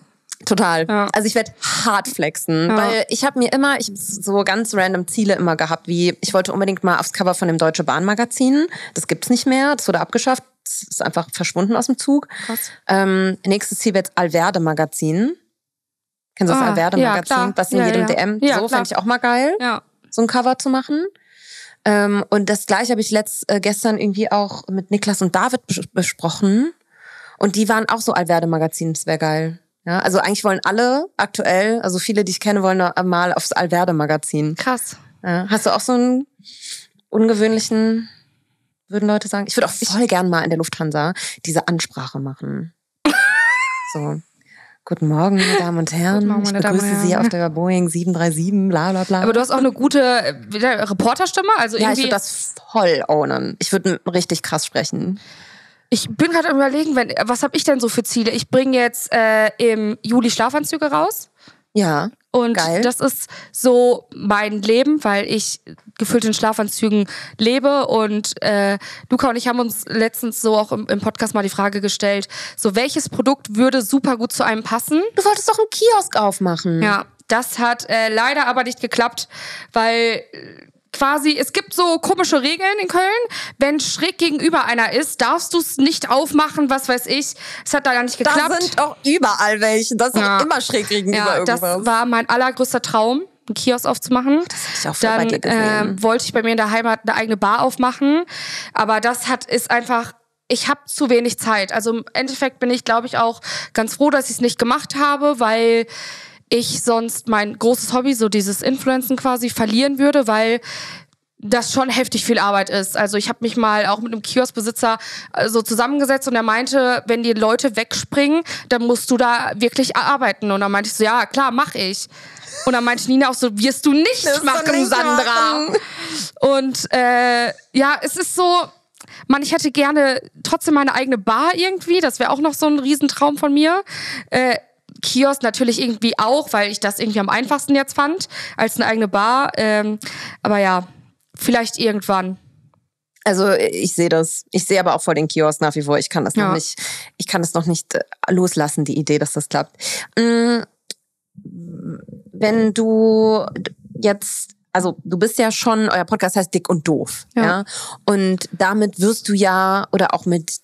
Total. Ja. Also ich werde hart flexen, Ja. weil ich habe mir immer, ich hab so ganz random Ziele immer gehabt, wie ich wollte unbedingt mal aufs Cover von dem Deutsche Bahn Magazin. Das gibt's nicht mehr, das wurde abgeschafft, das ist einfach verschwunden aus dem Zug. Krass. Ähm, nächstes Ziel wird Alverde Magazin. Kennst du das Ah, Alverde ja, Magazin? klar. was in Ja, jedem ja. DM Ja, so fände ich auch mal geil, Ja. so ein Cover zu machen. Ähm, und das gleiche habe ich letzt, äh, gestern irgendwie auch mit Niklas und David bes besprochen. Und die waren auch so Alverde Magazin, das wäre geil. Ja, also eigentlich wollen alle aktuell, also viele, die ich kenne, wollen mal aufs Alverde Magazin. Krass. Ja, hast du auch so einen ungewöhnlichen, würden Leute sagen? Ich würde auch voll gern mal in der Lufthansa diese Ansprache machen. so. Guten Morgen, meine Damen und Herren. Guten Morgen, ich meine Damen und begrüße Sie Herren. auf der Boeing 737, bla bla bla. Aber du hast auch eine gute äh, Reporterstimme. Also ja, ich würde das voll ownen. Ich würde richtig krass sprechen. Ich bin gerade am überlegen, wenn, was habe ich denn so für Ziele? Ich bringe jetzt äh, im Juli Schlafanzüge raus. Ja. Und Geil. das ist so mein Leben, weil ich gefüllt in Schlafanzügen lebe. Und äh, Luca und ich haben uns letztens so auch im, im Podcast mal die Frage gestellt, so welches Produkt würde super gut zu einem passen? Du wolltest doch einen Kiosk aufmachen. Ja, das hat äh, leider aber nicht geklappt, weil quasi, es gibt so komische Regeln in Köln. Wenn schräg gegenüber einer ist, darfst du es nicht aufmachen, was weiß ich. Es hat da gar nicht geklappt. Da sind auch überall welche. Das ist Ja. immer schräg gegenüber ja, das irgendwas. war mein allergrößter Traum, einen Kiosk aufzumachen. Das hätte ich auch Dann ähm, wollte ich bei mir in der Heimat eine eigene Bar aufmachen, aber das hat ist einfach ich habe zu wenig Zeit. Also im Endeffekt bin ich, glaube ich, auch ganz froh, dass ich es nicht gemacht habe, weil ich sonst mein großes Hobby, so dieses Influencen quasi, verlieren würde, weil das schon heftig viel Arbeit ist. Also ich habe mich mal auch mit einem Kioskbesitzer äh, so zusammengesetzt und er meinte, wenn die Leute wegspringen, dann musst du da wirklich arbeiten. Und dann meinte ich so, ja klar, mach ich. Und dann meinte Nina auch so, wirst du nicht du machen, nicht Sandra. machen. Und äh, ja, es ist so, man, ich hätte gerne trotzdem meine eigene Bar irgendwie. Das wäre auch noch so ein Riesentraum von mir. Äh, Kiosk natürlich irgendwie auch, weil ich das irgendwie am einfachsten jetzt fand, als eine eigene Bar. Ähm, aber ja, vielleicht irgendwann. Also ich sehe das. Ich sehe aber auch vor den Kiosk nach wie vor. Ich kann das Ja. noch nicht. Ich kann das noch nicht äh, loslassen, die Idee, dass das klappt. Mm, Wenn du jetzt also du bist ja schon, euer Podcast heißt Dick und Doof, ja. Ja. Und damit wirst du ja, oder auch mit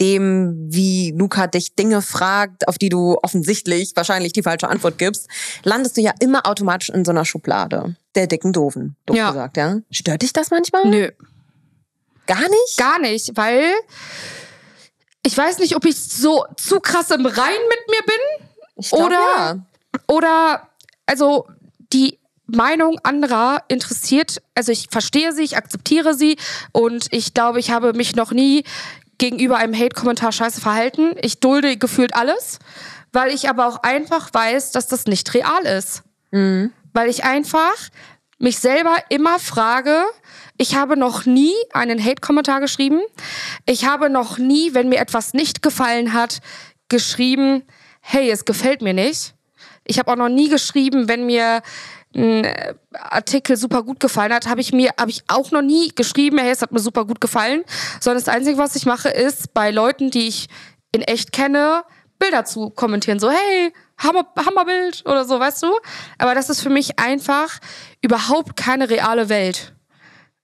dem, wie Luca dich Dinge fragt, auf die du offensichtlich wahrscheinlich die falsche Antwort gibst, landest du ja immer automatisch in so einer Schublade. Der dicken Doofen, doof Ja. gesagt, ja. Stört dich das manchmal? Nö. Gar nicht? Gar nicht, weil ich weiß nicht, ob ich so zu krass im Rein mit mir bin Ich glaub, oder ja. oder also die Meinung anderer interessiert, also ich verstehe sie, ich akzeptiere sie und ich glaube, ich habe mich noch nie gegenüber einem Hate-Kommentar scheiße verhalten. Ich dulde gefühlt alles, weil ich aber auch einfach weiß, dass das nicht real ist. Weil ich einfach mich selber immer frage, ich habe noch nie einen Hate-Kommentar geschrieben. Ich habe noch nie, wenn mir etwas nicht gefallen hat, geschrieben, hey, es gefällt mir nicht. Ich habe auch noch nie geschrieben, wenn mir ein äh, Artikel super gut gefallen hat, habe ich mir habe ich auch noch nie geschrieben, hey, es hat mir super gut gefallen, sondern das einzige, was ich mache, ist bei Leuten, die ich in echt kenne, Bilder zu kommentieren, so hey, Hammer, Hammerbild oder so, weißt du? Aber das ist für mich einfach überhaupt keine reale Welt.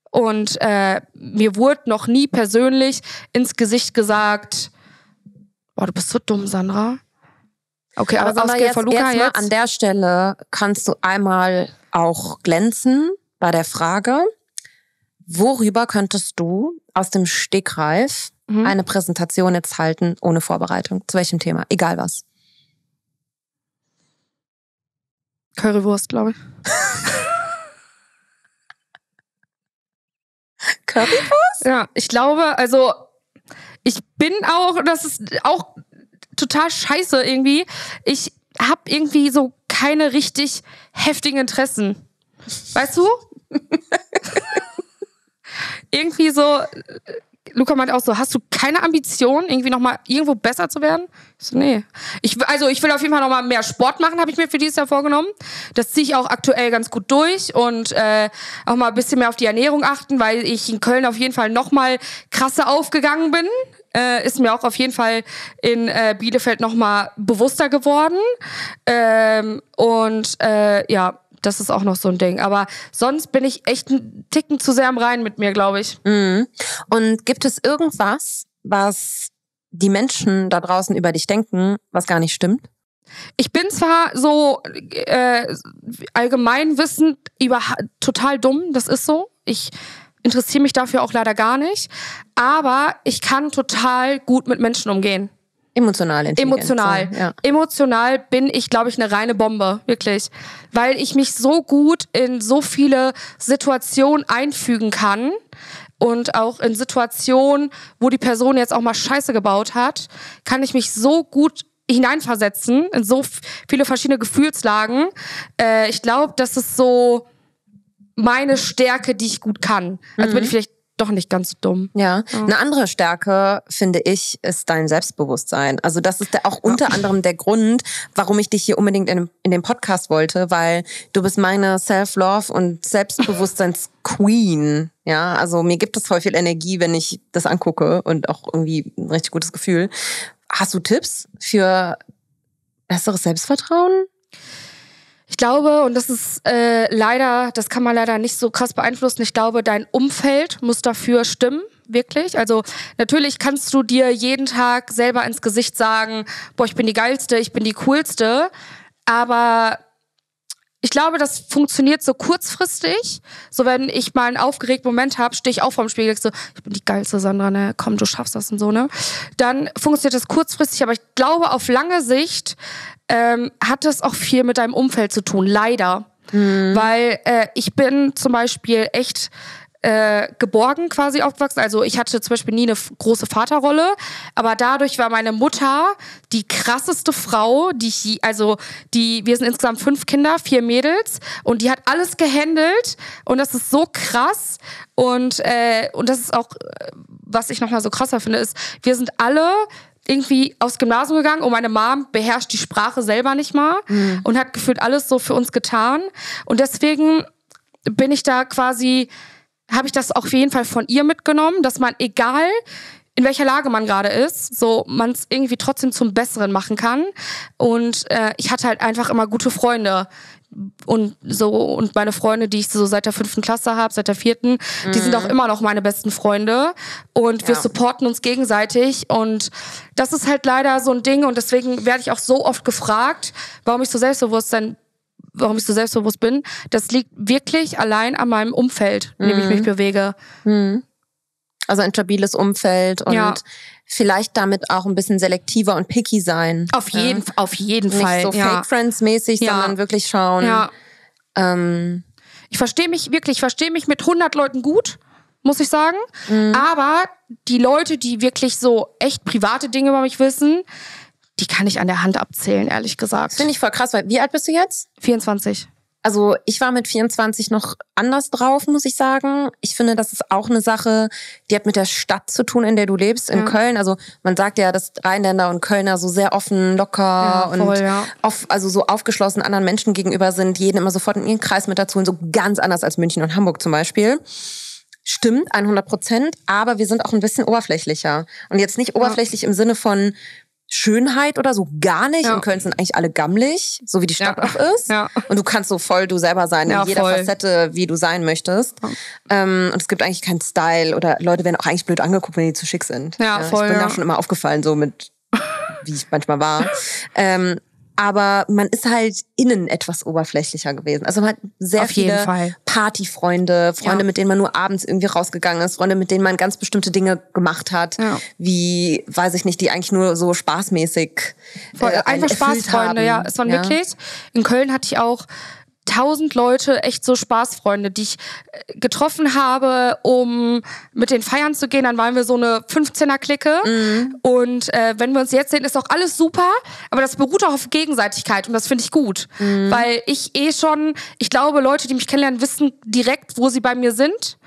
Und äh, mir wurde noch nie persönlich ins Gesicht gesagt, boah, du bist so dumm, Sandra. Okay, aber, Aber ausgehend jetzt, Luca jetzt, mal jetzt. an der Stelle kannst du einmal auch glänzen bei der Frage, worüber könntest du aus dem Stegreif Mhm. eine Präsentation jetzt halten ohne Vorbereitung? Zu welchem Thema? Egal was. Currywurst, glaube ich. Currywurst? Ja, ich glaube, also ich bin auch, das ist auch total scheiße irgendwie. Ich habe irgendwie so keine richtig heftigen Interessen. Weißt du? irgendwie so. Luca meint auch so, hast du keine Ambition, irgendwie nochmal irgendwo besser zu werden? Ich so, nee. Ich, also ich will auf jeden Fall nochmal mehr Sport machen, habe ich mir für dieses Jahr vorgenommen. Das ziehe ich auch aktuell ganz gut durch und äh, auch mal ein bisschen mehr auf die Ernährung achten, weil ich in Köln auf jeden Fall nochmal krasser aufgegangen bin. Äh, ist mir auch auf jeden Fall in äh, Bielefeld nochmal bewusster geworden. Ähm, und äh, ja, das ist auch noch so ein Ding. Aber sonst bin ich echt einen Ticken zu sehr am Rein mit mir, glaube ich. Mhm. Und gibt es irgendwas, was die Menschen da draußen über dich denken, was gar nicht stimmt? Ich bin zwar so äh, allgemein wissend über total dumm, das ist so. Ich interessiere mich dafür auch leider gar nicht, aber ich kann total gut mit Menschen umgehen. Emotional. Emotional. Ja. Emotional bin ich, glaube ich, eine reine Bombe, wirklich. Weil ich mich so gut in so viele Situationen einfügen kann und auch in Situationen, wo die Person jetzt auch mal Scheiße gebaut hat, kann ich mich so gut hineinversetzen in so viele verschiedene Gefühlslagen. Äh, ich glaube, das ist so meine Stärke, die ich gut kann. Also bin ich vielleicht doch nicht ganz so dumm. Ja, eine andere Stärke, finde ich, ist dein Selbstbewusstsein. Also das ist der, auch unter anderem der Grund, warum ich dich hier unbedingt in, in den Podcast wollte, weil du bist meine Self-Love und Selbstbewusstseins-Queen. Ja, also mir gibt es voll viel Energie, wenn ich das angucke und auch irgendwie ein richtig gutes Gefühl. Hast du Tipps für besseres Selbstvertrauen? Ich glaube, und das ist äh, leider, das kann man leider nicht so krass beeinflussen, ich glaube, dein Umfeld muss dafür stimmen wirklich. Also natürlich kannst du dir jeden Tag selber ins Gesicht sagen, boah, ich bin die geilste, ich bin die coolste, aber ich glaube, das funktioniert so kurzfristig. So, wenn ich mal einen aufgeregten Moment habe, stehe ich auf vorm Spiegel, so, ich bin die geilste Sandra, ne? Komm, du schaffst das und so, ne? Dann funktioniert das kurzfristig, aber ich glaube, auf lange Sicht ähm, hat das auch viel mit deinem Umfeld zu tun, leider. Mhm. Weil äh, ich bin zum Beispiel echt äh, geborgen quasi aufgewachsen. Also ich hatte zum Beispiel nie eine große Vaterrolle, aber dadurch war meine Mutter die krasseste Frau, die ich, also die, wir sind insgesamt fünf Kinder, vier Mädels und die hat alles gehandelt und das ist so krass und äh, und das ist auch, äh, was ich nochmal so krasser finde, ist, wir sind alle irgendwie aufs Gymnasium gegangen und meine Mom beherrscht die Sprache selber nicht mal mhm. und hat gefühlt alles so für uns getan und deswegen bin ich da quasi habe ich das auf jeden Fall von ihr mitgenommen, dass man egal in welcher Lage man gerade ist, so man es irgendwie trotzdem zum Besseren machen kann. Und äh, ich hatte halt einfach immer gute Freunde und so und meine Freunde, die ich so seit der fünften Klasse habe, seit der vierten, mhm. die sind auch mhm. immer noch meine besten Freunde und ja. wir supporten uns gegenseitig und das ist halt leider so ein Ding und deswegen werde ich auch so oft gefragt, warum ich so Selbstbewusstsein warum ich so selbstbewusst bin, das liegt wirklich allein an meinem Umfeld, in dem ich mich mhm. bewege. Mhm. Also ein stabiles Umfeld und ja. Vielleicht damit auch ein bisschen selektiver und picky sein. Auf jeden, ja. auf jeden Nicht Fall. Nicht so ja. Fake Friends mäßig, sondern wirklich schauen. Ja. Ähm, ich verstehe mich wirklich, ich verstehe mich mit 100 Leuten gut, muss ich sagen. Mhm. Aber die Leute, die wirklich so echt private Dinge über mich wissen, die kann ich an der Hand abzählen, ehrlich gesagt. Finde ich voll krass, weil wie alt bist du jetzt? 24. Also ich war mit 24 noch anders drauf, muss ich sagen. Ich finde, das ist auch eine Sache, die hat mit der Stadt zu tun, in der du lebst, in ja. Köln. Also man sagt ja, dass Rheinländer und Kölner so sehr offen, locker ja, voll, und ja. auf, also so aufgeschlossen anderen Menschen gegenüber sind, jeden immer sofort in ihren Kreis mit dazu und so ganz anders als München und Hamburg zum Beispiel. Stimmt, 100 Prozent, aber wir sind auch ein bisschen oberflächlicher. Und jetzt nicht oberflächlich im Sinne von, Schönheit oder so gar nicht. Ja. In Köln sind eigentlich alle gammelig, so wie die Stadt ja. auch ist. Ja. Und du kannst so voll du selber sein, in jeder voll. Facette, wie du sein möchtest. Ähm, und es gibt eigentlich keinen Style oder Leute werden auch eigentlich blöd angeguckt, wenn die zu schick sind. Ja, voll. Ich bin da schon immer aufgefallen, so mit wie ich manchmal war. ähm, aber man ist halt innen etwas oberflächlicher gewesen. Also man hat sehr Auf viele Partyfreunde, Freunde, ja. mit denen man nur abends irgendwie rausgegangen ist, Freunde, mit denen man ganz bestimmte Dinge gemacht hat, ja. wie, weiß ich nicht, die eigentlich nur so spaßmäßig äh, einfach Spaßfreunde, ja. Es waren ja. wirklich. In Köln hatte ich auch tausend Leute, echt so Spaßfreunde, die ich äh, getroffen habe, um mit den feiern zu gehen. Dann waren wir so eine 15er-Clique. Mhm. Und äh, wenn wir uns jetzt sehen, ist auch alles super. Aber das beruht auch auf Gegenseitigkeit und das finde ich gut. Mhm. Weil ich eh schon, ich glaube, Leute, die mich kennenlernen, wissen direkt, wo sie bei mir sind.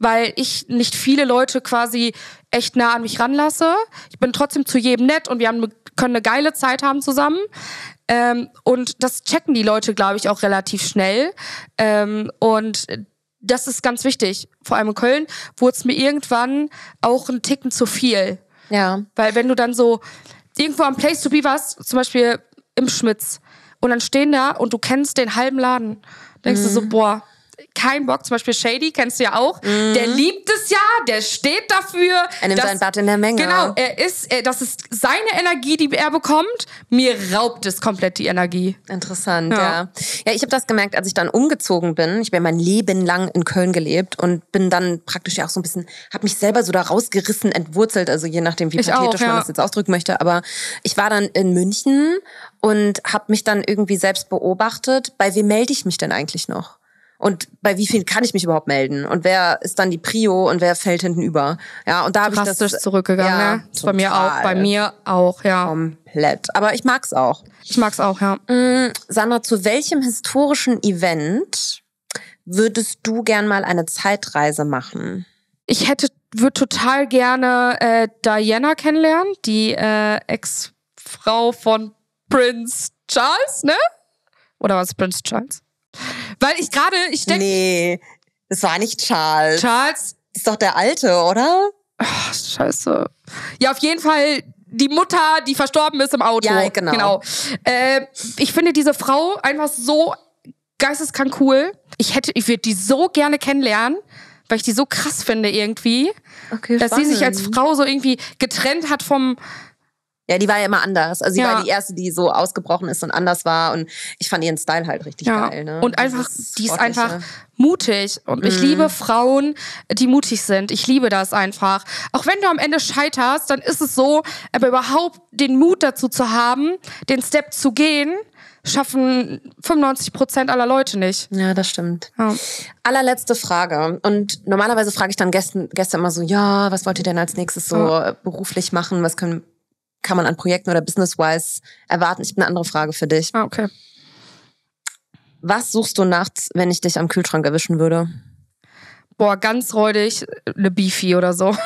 Weil ich nicht viele Leute quasi echt nah an mich ranlasse. Ich bin trotzdem zu jedem nett und wir haben, können eine geile Zeit haben zusammen. Ähm, und das checken die Leute, glaube ich, auch relativ schnell. Ähm, und das ist ganz wichtig. Vor allem in Köln wurde es mir irgendwann auch ein Ticken zu viel. Ja. Weil wenn du dann so irgendwo am Place to be warst, zum Beispiel im Schmitz, und dann stehen da und du kennst den halben Laden, denkst mhm. du so, mhm. boah, keinen Bock. Zum Beispiel Shady, kennst du ja auch. Mhm. Der liebt es ja, der steht dafür. Er nimmt dass, sein Bad in der Menge. Genau, er ist, er, das ist seine Energie, die er bekommt. Mir raubt es komplett die Energie. Interessant, ja. Ja, ja ich habe das gemerkt, als ich dann umgezogen bin. Ich bin mein Leben lang in Köln gelebt und bin dann praktisch ja auch so ein bisschen, habe mich selber so da rausgerissen, entwurzelt, also je nachdem, wie pathetisch auch, ja. man das jetzt ausdrücken möchte. Aber ich war dann in München und habe mich dann irgendwie selbst beobachtet. Bei wem melde ich mich denn eigentlich noch? Und bei wie vielen kann ich mich überhaupt melden und wer ist dann die Prio und wer fällt hinten über. Ja, und da habe ich das zurückgegangen, ja, ne? Bei mir auch, bei mir auch, ja. Komplett, aber ich mag's auch. Ich mag's auch, ja. Mhm, Sandra, zu welchem historischen Event würdest du gern mal eine Zeitreise machen? Ich hätte würde total gerne äh, Diana kennenlernen, die äh, Ex-Frau von Prince Charles, ne? Oder was Prince Charles? Weil ich gerade, ich denke. Nee, das war nicht Charles. Charles. Ist doch der Alte, oder? Ach, scheiße. Ja, auf jeden Fall die Mutter, die verstorben ist im Auto. Ja, genau. genau. Äh, ich finde diese Frau einfach so geisteskrank cool. Ich hätte, ich würde die so gerne kennenlernen, weil ich die so krass finde irgendwie. Okay, dass sie sich als spannend. Frau so irgendwie getrennt hat vom, Ja, die war ja immer anders. Also sie Ja. war die erste, die so ausgebrochen ist und anders war. Und ich fand ihren Style halt richtig ja. geil. Ne? Und einfach, die ist einfach mutig. Und ich liebe Frauen, die mutig sind. Ich liebe das einfach. Auch wenn du am Ende scheiterst, dann ist es so, aber überhaupt den Mut dazu zu haben, den Step zu gehen, schaffen 95 Prozent aller Leute nicht. Ja, das stimmt. Ja. Allerletzte Frage. Und normalerweise frage ich dann Gäste, Gäste immer so, ja, was wollt ihr denn als nächstes so beruflich machen? Was können, kann man an Projekten oder business-wise erwarten? Ich habe eine andere Frage für dich. Ah, okay. Was suchst du nachts, wenn ich dich am Kühlschrank erwischen würde? Boah, ganz räudig, eine Beefy oder so.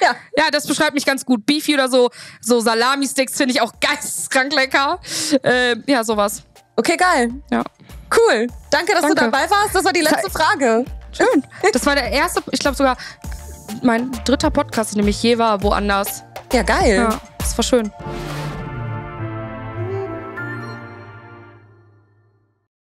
Ja. Ja, das beschreibt mich ganz gut. Beefy oder so, so Salami-Sticks finde ich auch geisteskrank lecker. Äh, ja, sowas. Okay, geil. Ja. Cool. Danke, dass Danke. du dabei warst. Das war die letzte Frage. Schön. Das war der erste, ich glaube sogar mein dritter Podcast, in dem ich je war, woanders. Ja, geil. Ja, das war schön.